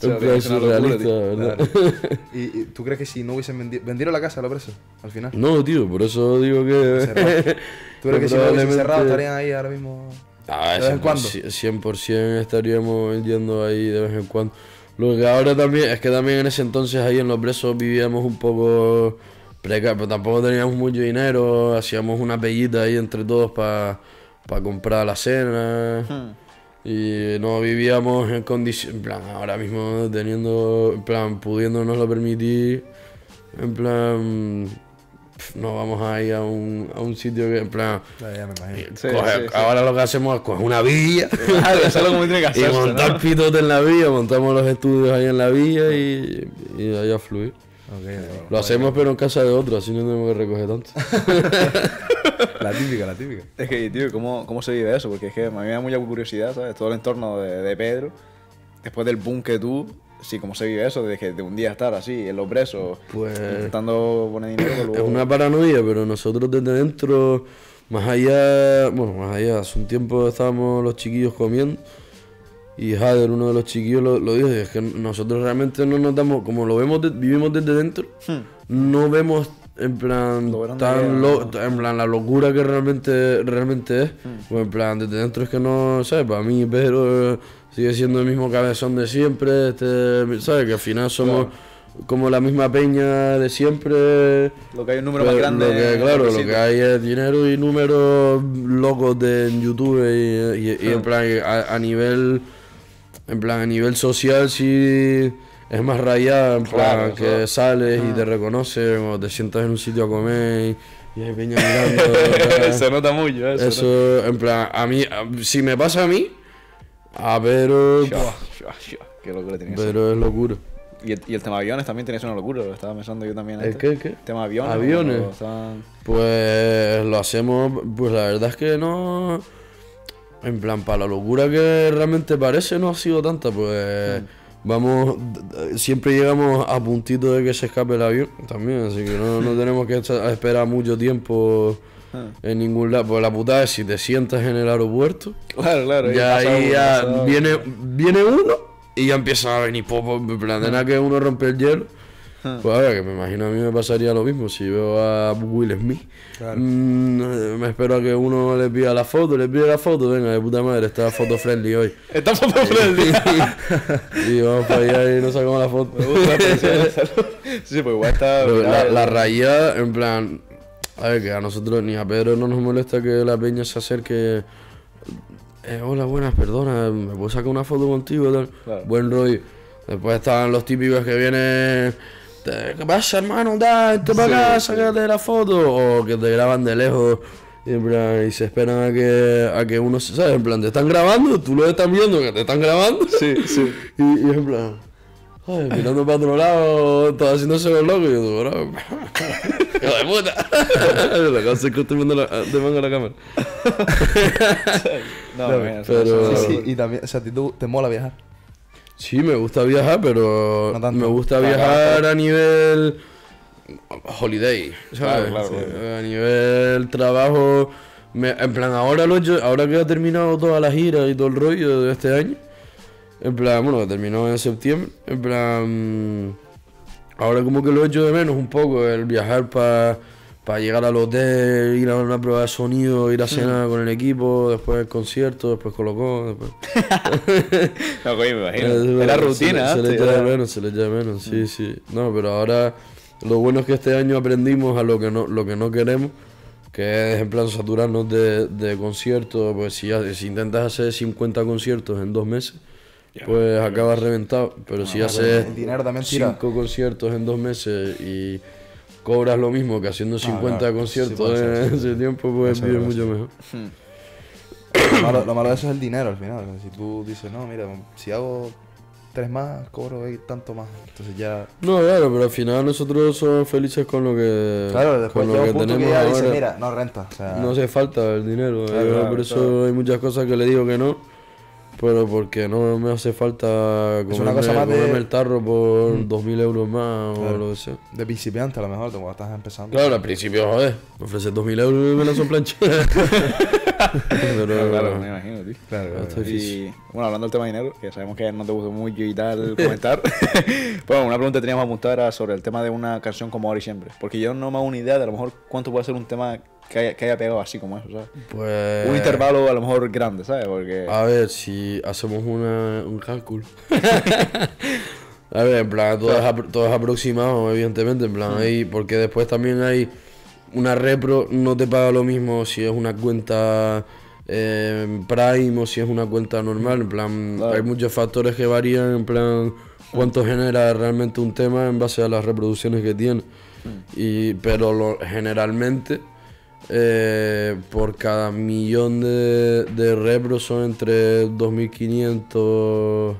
Es locura, surrealista, tío. ¿verdad? [laughs] ¿Y, y tú crees que si no hubiesen vendido... ¿Vendieron la casa a los presos al final? No, tío, por eso digo que... [laughs] ¿Tú crees que si no hubiesen cerrado estarían ahí ahora mismo...? Ah, ¿De vez en cuando? 100%, 100% estaríamos yendo ahí de vez en cuando. Lo que ahora también, es que también en ese entonces ahí en los presos vivíamos un poco precario, pero tampoco teníamos mucho dinero, hacíamos una pellita ahí entre todos para comprar la cena. Hmm. Y no vivíamos en condiciones, en plan, ahora mismo teniendo, en plan, pudiéndonos permitir, en plan, no vamos a ir a un, a un sitio que, en plan, Ya, ya me imagino. Sí, coge- sí, sí. ahora lo que hacemos es coger una villa [laughs] Claro, hacerlo como tiene que y hacerse, montar ¿no? pitote en la villa, montamos los estudios ahí en la villa y, y ahí a fluir. Lo hacemos pero en casa de otro, así no tenemos que recoger tanto. [laughs] La típica, la típica. Es que, tío, ¿cómo, ¿cómo se vive eso? Porque es que a mí me da mucha curiosidad, ¿sabes? Todo el entorno de, de Pedro, después del boom que tú, sí, ¿cómo se vive eso? De que de un día estar así, en los presos, Pues intentando poner dinero, que es luego... una paranoia, pero nosotros desde dentro, más allá, bueno, más allá, hace un tiempo estábamos los chiquillos comiendo y Jader, uno de los chiquillos, lo, lo dijo, es que nosotros realmente no nos damos, como lo vemos, de- vivimos desde dentro, Hmm. no vemos en plan, Lo tan lo- ¿no? en plan, la locura que realmente, realmente es. Pues en plan, desde dentro es que no, ¿sabes? Para mí Pedro eh, sigue siendo el mismo cabezón de siempre, este, ¿sabes? Que al final somos como la misma peña de siempre. Lo que hay un número más grande. Lo que, claro, lo que hay es dinero y números locos de en YouTube y, y- y Claro. en plan a, a nivel en plan a nivel social sí es más rayada, en plan Claro, que sales y te reconocen o te sientas en un sitio a comer y, y hay peña mirando. [laughs] Se nota mucho eso. Eso, en plan, a mí, si me pasa a mí, a shua, shua, Qué locura ser. Pedro es locura. Y el, y el tema aviones también ser una locura. Lo estaba pensando yo también. ¿El antes. qué, qué? El tema aviones. Aviones. estaban- Pues lo hacemos, pues la verdad es que no. En plan, para la locura que realmente parece, no ha sido tanta, pues. Vamos, d- d- siempre llegamos a puntito de que se escape el avión también, así que no, no [laughs] tenemos que esperar mucho tiempo Ah. en ningún lado. Pues la putada es si te sientas en el aeropuerto, Claro, claro. ya ahí ya viene, viene uno y ya empiezan a venir popos, en plan, de nada que uno rompe el hielo. Ah. Pues a ver, que me imagino a mí me pasaría lo mismo si veo a Will Smith. Claro. Mm, me espero a que uno le pida la foto, le pide la foto, venga, de puta madre, está foto friendly hoy. Está foto friendly. [laughs] y vamos para allá y nos sacamos la foto. Me gusta, pero sí, pues igual está. La, la rayada, en plan, a ver, que a nosotros ni a Pedro no nos molesta que la peña se acerque. Eh, hola, buenas, perdona, ¿me puedo sacar una foto contigo? Tal? Claro. Buen rollo. Después están los típicos que vienen. "Te- ¿Qué pasa, hermano? Da, vente para acá, sácate la foto. O que te graban de lejos y, en plan, y se esperan a que, a que uno se. ¿Sabes? En plan, te están grabando, tú lo estás viendo que te están grabando. Sí, sí. [laughs] Y, y en plan, ay, mirando para otro lado, todo haciéndose los locos. Y yo digo, bro, [laughs] hijo de puta. Lo acabo de hacer que estoy viendo la, la [laughs] cámara. No, Claro, mira, pero- Sí, sí, y también, o sea, a ti tú- te mola viajar. Sí, me gusta viajar, pero No tanto. me gusta Claro, viajar claro. a nivel holiday, ¿sabes? Claro, claro, Sí, claro. A nivel trabajo, me- en plan, ahora lo he hecho- ahora que he terminado toda la gira y todo el rollo de este año, en plan, bueno, que terminó en septiembre, en plan, ahora como que lo he hecho de menos un poco, el viajar para llegar al hotel, ir a una prueba de sonido, ir a cenar con el equipo, después el concierto, después colocó, después... [laughs] No, coño, me imagino. [laughs] Era rutina, Se, le echa de menos, se le echa de menos, sí, sí. No, pero ahora lo bueno es que este año aprendimos a lo que no, lo que no queremos, que es en plan saturarnos de, de conciertos. Pues si, si intentas hacer 50 conciertos en dos meses, pues acabas reventado. Pero si haces el dinero también tira. 5 conciertos en dos meses y cobras lo mismo que haciendo 50 claro, conciertos sí puede ser, en sí, ese tiempo, pues vives mucho mejor. [coughs] Lo malo, lo malo de eso es el dinero al final. o sea, Si tú dices, no, mira, si hago tres más, cobro ahí tanto más. Entonces ya. No, claro, pero al final nosotros somos felices con lo que, Claro, después con lo que tenemos ya ahora. mira, no renta. O sea, No hace falta el dinero. Claro, claro, por eso claro. hay muchas cosas que le digo que no. Pero porque no me hace falta Es comerme, una cosa más de- el tarro por 2.000 euros más Claro. o lo que sea. de principiante a lo mejor, cuando estás empezando. Claro, al principio, joder, me ofreces 2.000 euros y me lanzo plancha. [laughs] pero, Claro, claro, me imagino, tío. Claro, claro. Es. Y bueno, hablando del tema de dinero, que sabemos que no te gustó mucho y tal comentar. [laughs] bueno, una pregunta que teníamos apuntada era sobre el tema de una canción como Ahora y Siempre. Porque yo no me hago una idea de a lo mejor cuánto puede ser un tema que haya, que haya pegado así como eso, ¿sabes? Pues. Un intervalo a lo mejor grande, ¿sabes? Porque. A ver, si hacemos una, un cálculo. [laughs] a ver, en plan, todo, es, apro- todo es aproximado, evidentemente. En plan, hay, porque después también hay una repro, no te paga lo mismo si es una cuenta eh, Prime o si es una cuenta normal. En plan, Claro. hay muchos factores que varían. En plan, cuánto genera realmente un tema en base a las reproducciones que tiene. Y, pero lo- generalmente, eh, por cada millón de, de repros son entre 2.500,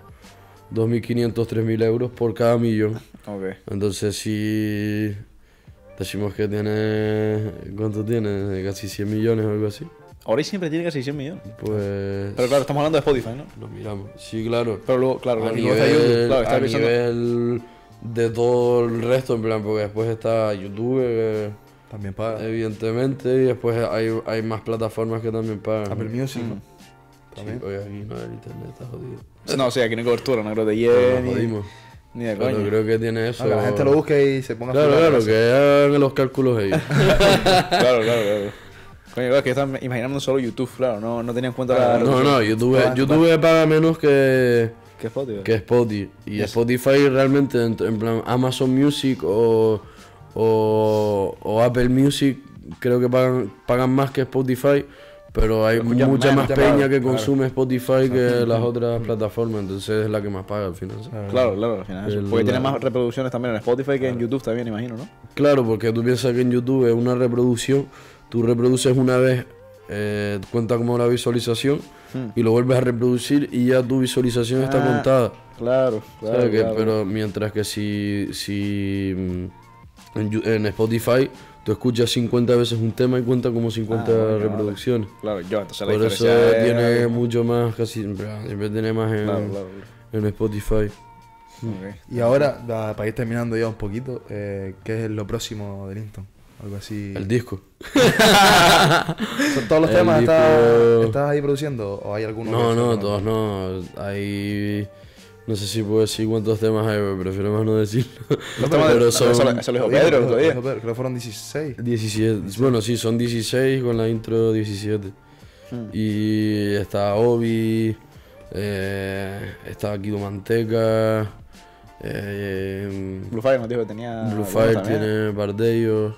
2.500, 3.000 euros por cada millón. Ok. Entonces, si decimos que tiene. ¿Cuánto tiene? Casi 100 millones o algo así. Ahora y Siempre tiene casi 100 millones. Pues. Pero claro, estamos hablando de Spotify, ¿no? Lo miramos. Sí, claro. Pero luego, claro, a nivel, YouTube, claro, a está pensando- nivel de todo el resto, en plan, porque después está YouTube, eh, También paga. evidentemente, y después hay, hay más plataformas que también pagan. Apple Music, ¿no? Sí, También. oye, aquí no, el internet está jodido. No, o sea, aquí no hay cobertura, no creo Yen. y- jodimos. Ni de Pero coña. creo que tiene eso. No, que la gente lo busque y se ponga a Claro, flipar, claro, ¿no? que hagan los cálculos ellos. [laughs] claro, claro, claro. Coño, claro, es que están imaginando solo YouTube, claro, no, no tenía en cuenta la. No, no, YouTube, Claro, YouTube paga menos que, ¿Qué Spotify? que Spotify. Y Spotify realmente, en, en plan Amazon Music o, o, o Apple Music, creo que pagan, pagan más que Spotify. Pero hay mucha menos, más claro, peña que claro. consume Spotify que las otras plataformas, entonces es la que más paga al final. Claro, claro, al final. El- Porque tiene más reproducciones también en Spotify que en YouTube también, imagino, ¿no? Claro, porque tú piensas que en YouTube es una reproducción, tú reproduces una vez, eh, cuenta como una visualización, y lo vuelves a reproducir y ya tu visualización está Hmm. Ah, contada. Claro, O sea claro. que-. Pero mientras que si, si mm, en, Yu- en Spotify tú escuchas 50 veces un tema y cuenta como 50 Ah, bueno, reproducciones. Claro, yo, entonces la Por eso es- tiene mucho más, casi siempre siempre tiene más en, Claro, claro. en Spotify. Y ahora, para ir terminando ya un poquito, eh, ¿qué es lo próximo de Linton? Algo así. El disco. [laughs] ¿Son todos los el temas disco- estás, estás ahí produciendo o hay alguno? No, no, todos no. Hay. No sé si puedo decir cuántos temas hay, pero prefiero más no decirlo. Los temas pero son eso, lo- eso lo dijo Pedro el creo- otro día. creo- que fueron 16. 17. Bueno, sí, son 16 con la intro 17. Hmm. Y está Obi, eh, está Guido Manteca, eh, Blue Fire nos dijo que tenía. Blue Fire tiene Bardello.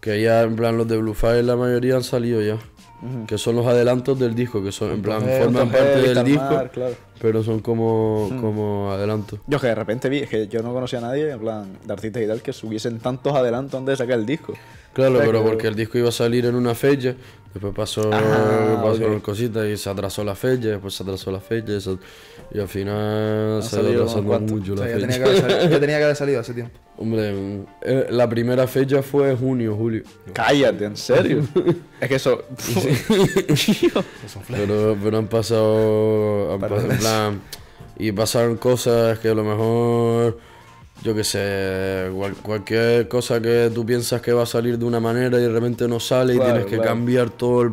Que ya, en plan, los de Blue Fire la mayoría han salido ya. Ujú. Que son los adelantos del disco, que son, en plan, Entonces, forman parte del disco, mar, claro. pero son como, Hmm. como adelantos. Yo que de repente vi, es que yo no conocía a nadie, en plan, de artistas y tal, que subiesen tantos adelantos antes de sacar el disco. Claro, O sea, pero que- porque el disco iba a salir en una fecha, después pasó, Ah, ok. cositas y se atrasó la fecha, después se atrasó la fecha se- y al final se ha salido ido atrasando mucho O la ya fecha. tenía, que haber salido, ya tenía que haber salido hace tiempo. [laughs] Hombre, eh, la primera fecha fue junio, julio. Cállate, en serio. [laughs] es que eso. [laughs] Pero, pero han pasado. han pasado, en plan. Y pasaron cosas que a lo mejor. Yo qué sé. cual- cualquier cosa que tú piensas que va a salir de una manera y de repente no sale Claro, y tienes que claro. cambiar toda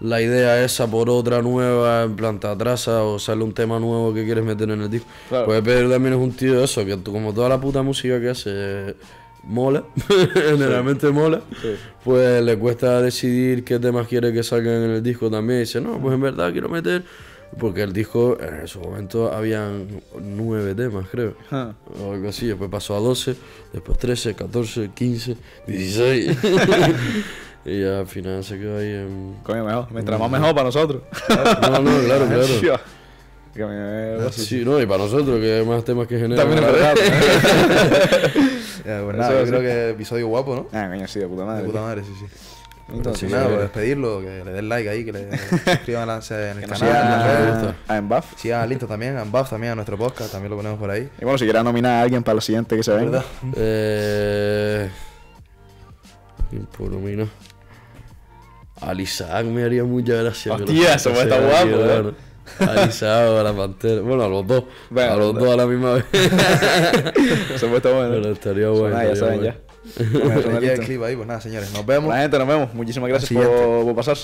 la idea esa por otra nueva. En plan, te atrasa o sale un tema nuevo que quieres meter en el disco. Claro. Pues Pedro también es un tío de eso, que como toda la puta música que hace. eh, Mola, [laughs] generalmente mola, Sí. pues le cuesta decidir qué temas quiere que salgan en el disco también. Y dice, no, pues en verdad quiero meter. Porque el disco en su momento habían nueve temas, creo. Ah. O algo así. Después pasó a 12, después 13, 14, 15, 16. Y ya al final se quedó ahí en. Coño, mejor. Mientras más mejor para nosotros. No, no, claro, [laughs] claro. Sí, no, y para nosotros, que hay más temas que generan. También es verdad. [laughs] Ya, pues Eso nada, yo sí. creo que episodio guapo, ¿no? Ah, coño, sí, de puta De madre. puta tío. madre, sí, sí. Entonces, Sí, sí, nada, sí. pues despedirlo, que le den like ahí, que le suscriban a la- en el canal. sigan a Embuff. Sigan a Linto también, a Unbuff también, a nuestro podcast, también lo ponemos por ahí. Y bueno, si quieres nominar a alguien para la siguiente que se venga. ¿Verdad? Eh. Impurumina. Al Isaac me haría mucha gracia. Hostia, eso está guapo, ¿eh? A Isaac o a la Pantera. Bueno, a los dos. A los dos a la misma vez. [laughs] eso está bueno. Pero estaría bueno. Ya saben, ya. Bueno, [laughs] ya el ahí. Pues nada, señores, nos vemos. La gente, nos vemos. Muchísimas gracias por, por pasar.